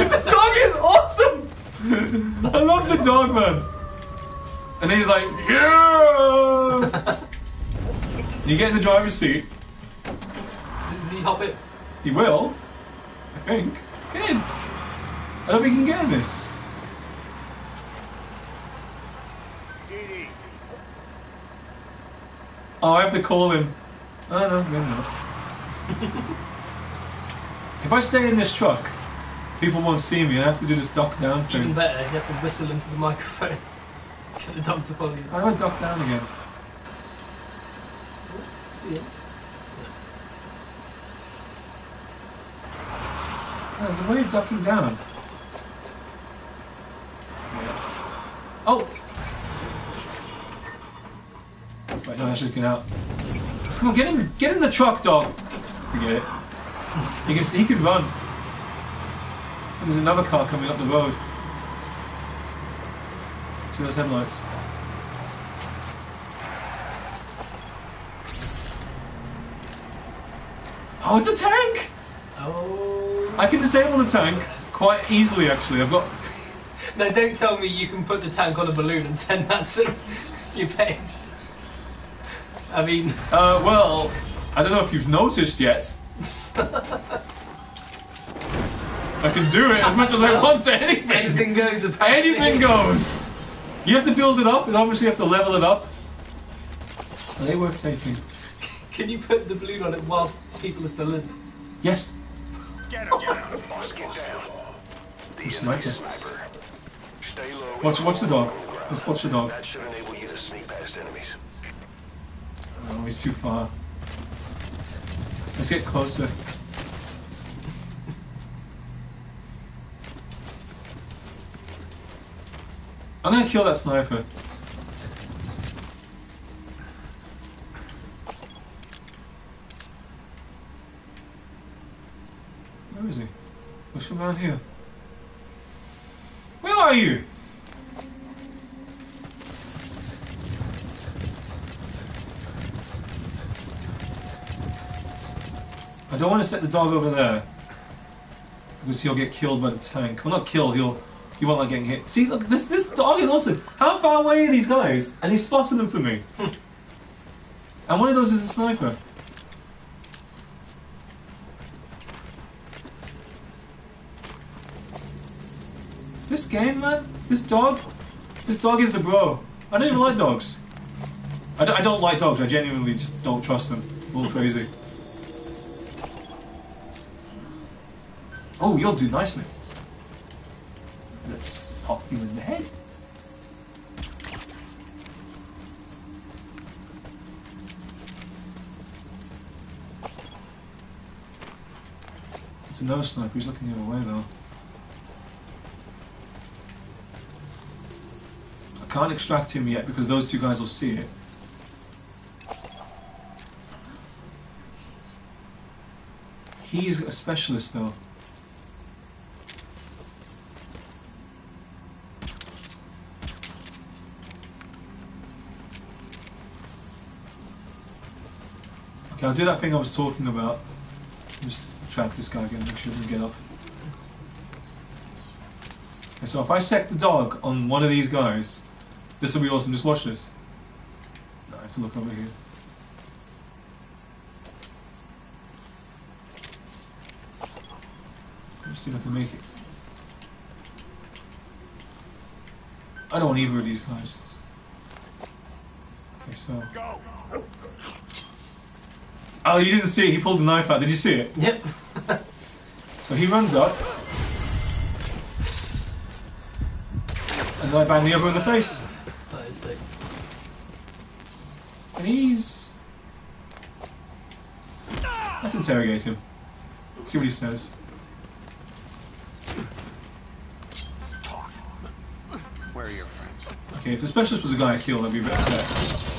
the dog is awesome! I love the dog, man. And then he's like, yeah! you get in the driver's seat. Does he hop it? He will. I think. Get in. I don't think he can get in this. Oh, I have to call him. Oh, no, no, no. if I stay in this truck, people won't see me. I have to do this duck down thing. Even better, you have to whistle into the microphone. Get the dog to follow you. I duck down again? See ya. Oh, there's a way of ducking down. Oh! Right, no, I should get out. Come on, get in, get in the truck, dog. Forget it. He can, he can run. And there's another car coming up the road. See those headlights? Oh, it's a tank! Oh. I can disable the tank quite easily, actually. I've got. No, don't tell me you can put the tank on a balloon and send that to your base. I mean, Uh, well, I don't know if you've noticed yet. I can do it as much as I want to anything. anything goes. Apparently. Anything goes. You have to build it up, and obviously you have to level it up. Are they worth taking? Can you put the balloon on it while people are still in? Yes. Get him, get him. Boss, get down. I'm sniper. Sniper. Stay low. Watch, watch the dog. Let's watch the dog. That should enable you to sneak past enemies. He's too far. Let's get closer. I'm gonna kill that sniper. Where is he? What's around here? Where are you? I don't want to set the dog over there because he'll get killed by the tank. Well, not killed. He'll he won't like getting hit. See, look, this this dog is awesome. How far away are these guys? And he's spotting them for me. and one of those is a sniper. This game, man. This dog. This dog is the bro. I don't even like dogs. I don't, I don't like dogs. I genuinely just don't trust them. All crazy. Oh, you'll do nicely. Let's pop you in the head. It's another sniper. He's looking the other way though. I can't extract him yet because those two guys will see it. He's a specialist though. I'll do that thing I was talking about. Just trank this guy again, make sure he doesn't get up. Okay, so if I set the dog on one of these guys, this will be awesome. Just watch this. No, I have to look over here. Let's see if I can make it. I don't want either of these guys. Okay, so. Go. Oh, you didn't see it. He pulled the knife out. Did you see it? Yep. So he runs up. And I bang the other in the face. That is sick. And he's. Let's interrogate him. See what he says. Talk. Where are your friends? Okay, if the specialist was a guy I killed, I'd be a bit upset.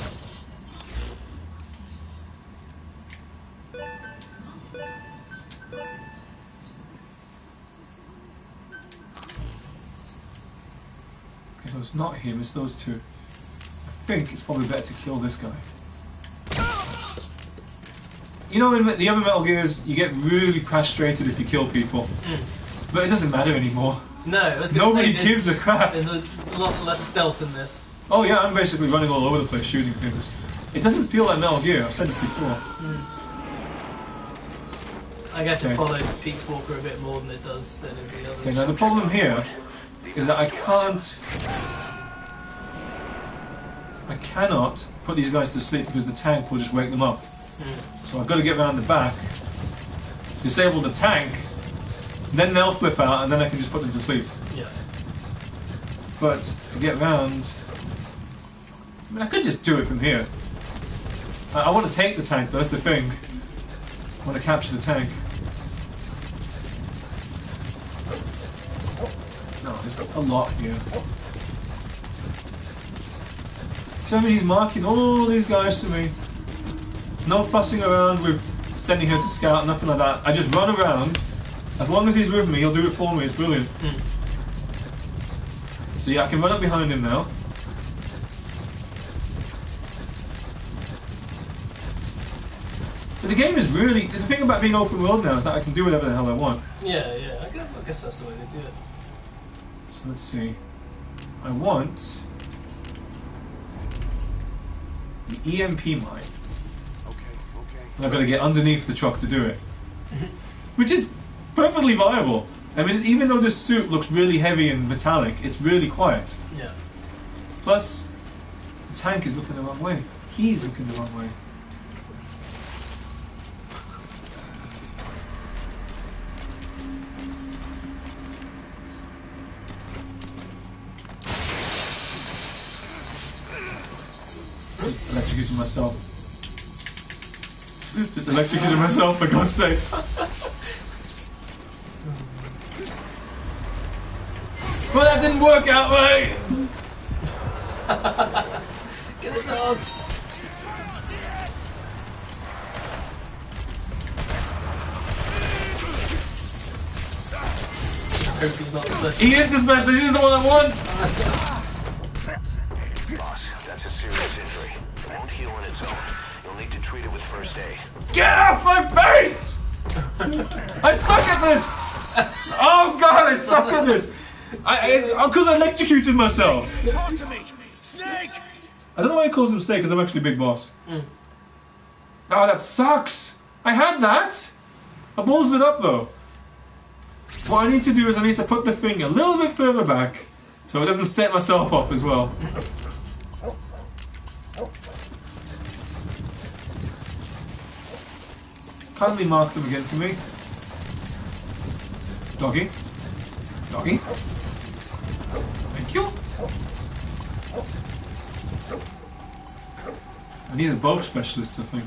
So him, it's those two. I think it's probably better to kill this guy. You know, in the other Metal Gears, you get really frustrated if you kill people. Mm. But it doesn't matter anymore. No, Nobody say, gives a crap. There's a lot less stealth in this. Oh yeah, I'm basically running all over the place shooting things. It doesn't feel like Metal Gear, I've said this before. I guess Okay. it follows Peace Walker a bit more than it does than the others. Okay, now the problem here is that I can't... I cannot put these guys to sleep because the tank will just wake them up. Mm. So I've got to get around the back, disable the tank, then they'll flip out and then I can just put them to sleep. Yeah. But to get round, I mean, I could just do it from here. I, I want to take the tank, that's the thing. I want to capture the tank. No, there's a lot here. I mean, he's marking all these guys to me. No fussing around with sending her to scout, nothing like that. I just run around. As long as he's with me, he'll do it for me. It's brilliant. Mm. So yeah, I can run up behind him now. But the game is really the thing about being open world now is that I can do whatever the hell I want. Yeah, yeah. I guess, I guess that's the way they do it. So let's see. I want the EMP mine. Okay, okay. And I've got to get underneath the truck to do it. Which is perfectly viable. I mean, even though this suit looks really heavy and metallic, it's really quiet. Yeah. Plus, the tank is looking the wrong way. He's looking the wrong way. Myself. Just electrocuting myself, for God's sake. Well, that didn't work out right. Get the dog! Hope he's not special. He is the specialist. He's the one I want. Boss, that's a serious injury. It won't heal on its own. You'll need to treat it with first aid. Get off my face! I suck at this. Oh God, I suck at this. I because I, electrocuted myself. Talk to me! Snake! I don't know why he calls him Snake because I'm actually Big Boss. Mm. Oh, that sucks. I had that. I balls it up though. What I need to do is I need to put the thing a little bit further back so it doesn't set myself off as well. Kindly mark them again for me. Doggy. Doggy. Thank you. And these are both specialists, I think.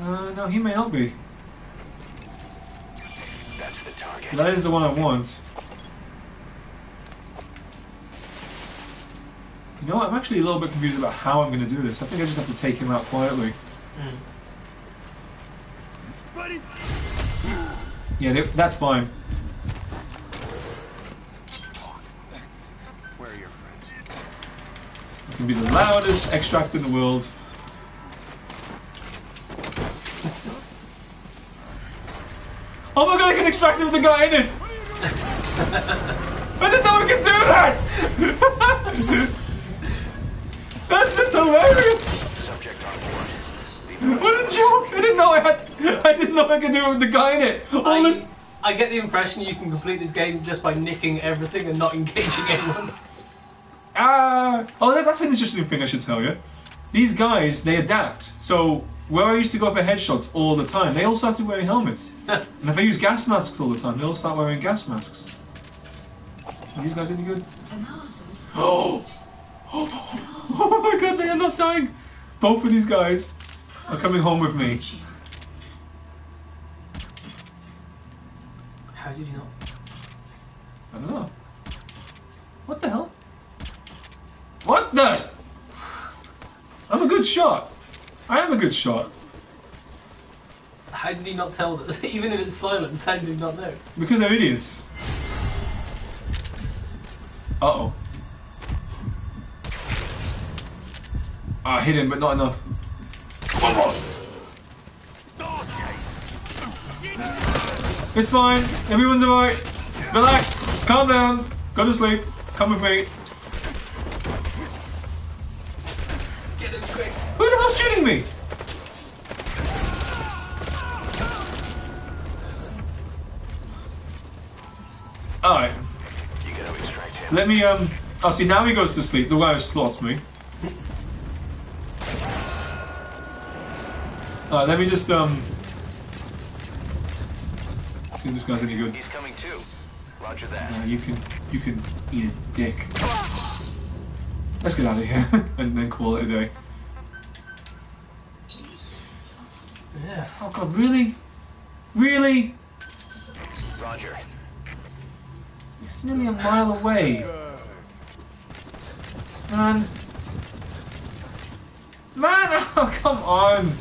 Uh, no, he may not be. That's the target. That is the one I want. You know what? I'm actually a little bit confused about how I'm going to do this. I think I just have to take him out quietly. Mm. Yeah, they- that's fine. Where are your friends? I can be the loudest extract in the world. Oh my god, I can extract it with the guy in it! I didn't know I could do that! That's just hilarious! Subject on board. What a joke! I didn't know I had. I didn't know I could do it with the guy in it. All I, this. I get the impression you can complete this game just by nicking everything and not engaging anyone. Ah. Oh, that, that's an interesting thing I should tell you. These guys, they adapt. So where I used to go for headshots all the time, they all started wearing helmets. And if I use gas masks all the time, they all start wearing gas masks. Are these guys any good? Oh! Oh! Oh my god, they are not dying! Both of these guys are coming home with me. How did you not? I don't know. What the hell? What the? I'm a good shot. I am a good shot. How did he not tell that? Even if it's silence, how did he not know? Because they're idiots. Uh oh. I hit him, but not enough. One more. It's fine. Everyone's alright. Relax. Calm down. Go to sleep. Come with me. Get him quick. Who the hell's shooting me? Alright. You gotta extract him. Let me, um. Oh, see, now he goes to sleep. The who slots me. Alright, let me just, um. See if this guy's any good. He's coming too. Roger that. Uh, you can, you can eat a dick. Let's get out of here and then call it a day. Yeah. Oh god, really? Really? Roger. It's nearly a mile away. Man. Man, oh, come on.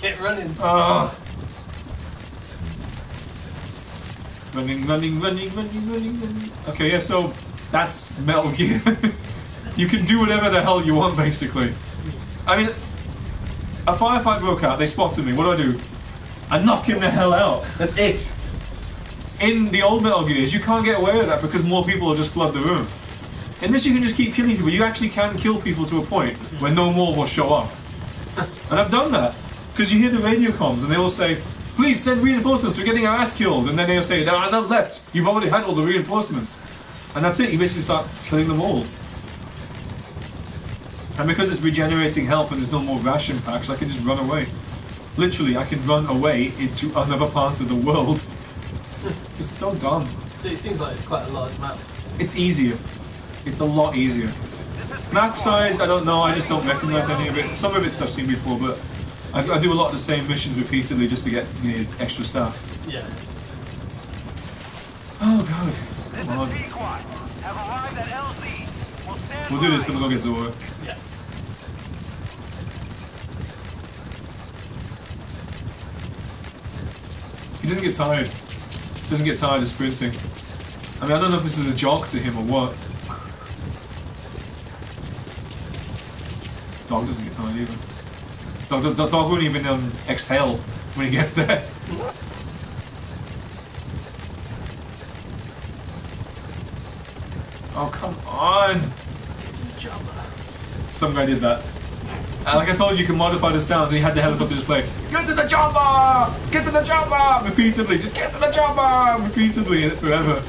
Get running. Oh. Running, running, running, running, running, running. Okay, yeah, so that's Metal Gear. you can do whatever the hell you want, basically. I mean, a firefight broke out, they spotted me, what do I do? I knock him the hell out. That's it. In the old Metal Gears, you can't get away with that because more people will just flood the room. In this, you can just keep killing people. You actually can kill people to a point where no more will show up. And I've done that. Because you hear the radio comms and they all say, please send reinforcements, we're getting our ass killed. And then they'll say, are none left. You've already had all the reinforcements. And that's it, you basically start killing them all. And because it's regenerating health and there's no more ration packs, I can just run away. Literally, I can run away into another part of the world. It's so dumb. So it seems like it's quite a large map. It's easier. It's a lot easier. Map size, I don't know, I just don't recognize any of it. Some of it's I've seen before, but I, I do a lot of the same missions repeatedly just to get you know, extra stuff. Yeah. Oh god, come on. Have arrived at LZ. We'll We'll do this, by. then we'll go get Zora. Yeah. He doesn't get tired. Doesn't get tired of sprinting. I mean, I don't know if this is a jog to him or what. Dog doesn't get tired either. Dog, dog, dog won't even um, exhale when he gets there. Oh, come on! Some guy did that. And like I told you, you can modify the sounds, and he had the helicopter just play, Get to the chopper! Get to the chopper! Repeatedly, just get to the chopper! Repeatedly, forever.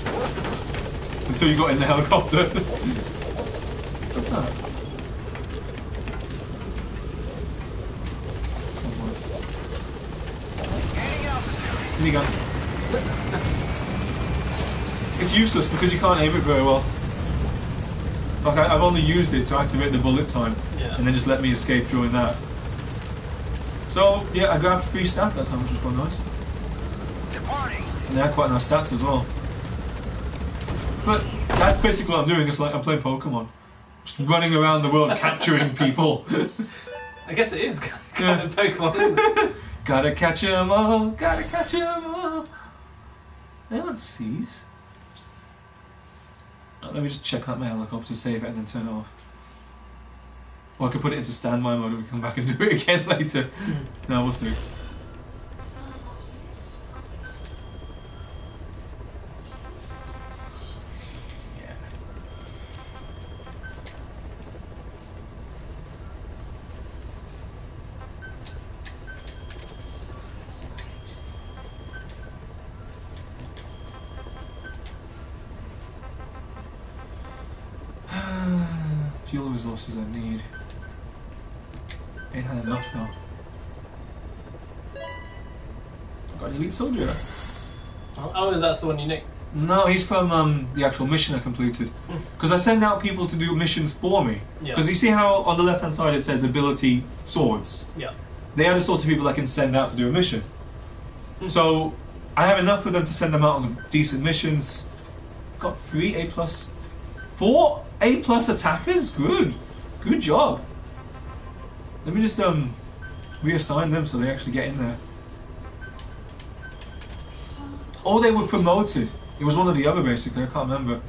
Until you got in the helicopter. What's that? Minigun. It's useless because you can't aim it very well. Like I, I've only used it to activate the bullet time, Yeah. and then just let me escape during that. So yeah, I grabbed three stats that time, which was quite nice, Departing. and they had quite nice stats as well. But that's basically what I'm doing. It's like I'm playing Pokemon, just running around the world capturing people. I guess it is kind Yeah. of Pokemon. Gotta catch 'em all, gotta catch 'em all. Anyone sees? Uh, let me just check out my helicopter, save it, and then turn it off. Or I could put it into standby mode and we come back and do it again later. no, we'll see. Soldier. oh, oh, that's the one you nicked. No, he's from um, the actual mission I completed. Because I send out people to do missions for me. Yeah. Because you see how on the left hand side it says ability swords. Yeah. They are the sort of people I can send out to do a mission. So I have enough for them to send them out on decent missions. Got three A plus, four A plus attackers. Good, good job. Let me just um reassign them so they actually get in there. Oh, they were promoted. It was one or the other basically. I can't remember.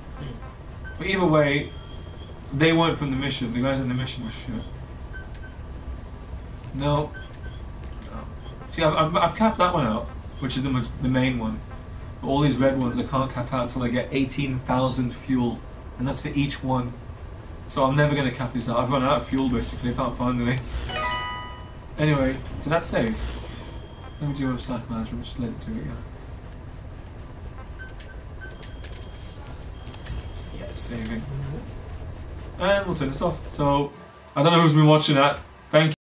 But either way, they weren't from the mission. The guys in the mission were shit. No. no. See, I've, I've, I've capped that one out, which is the the main one. But all these red ones I can't cap out until I get 18,000 fuel, and that's for each one. So I'm never going to cap these out. I've run out of fuel basically. I can't find any. Anyway, did that save? Let me do a slack management. Just let it do it. Yeah. Saving. And we'll turn this off. So I don't know who's been watching that. Thank you.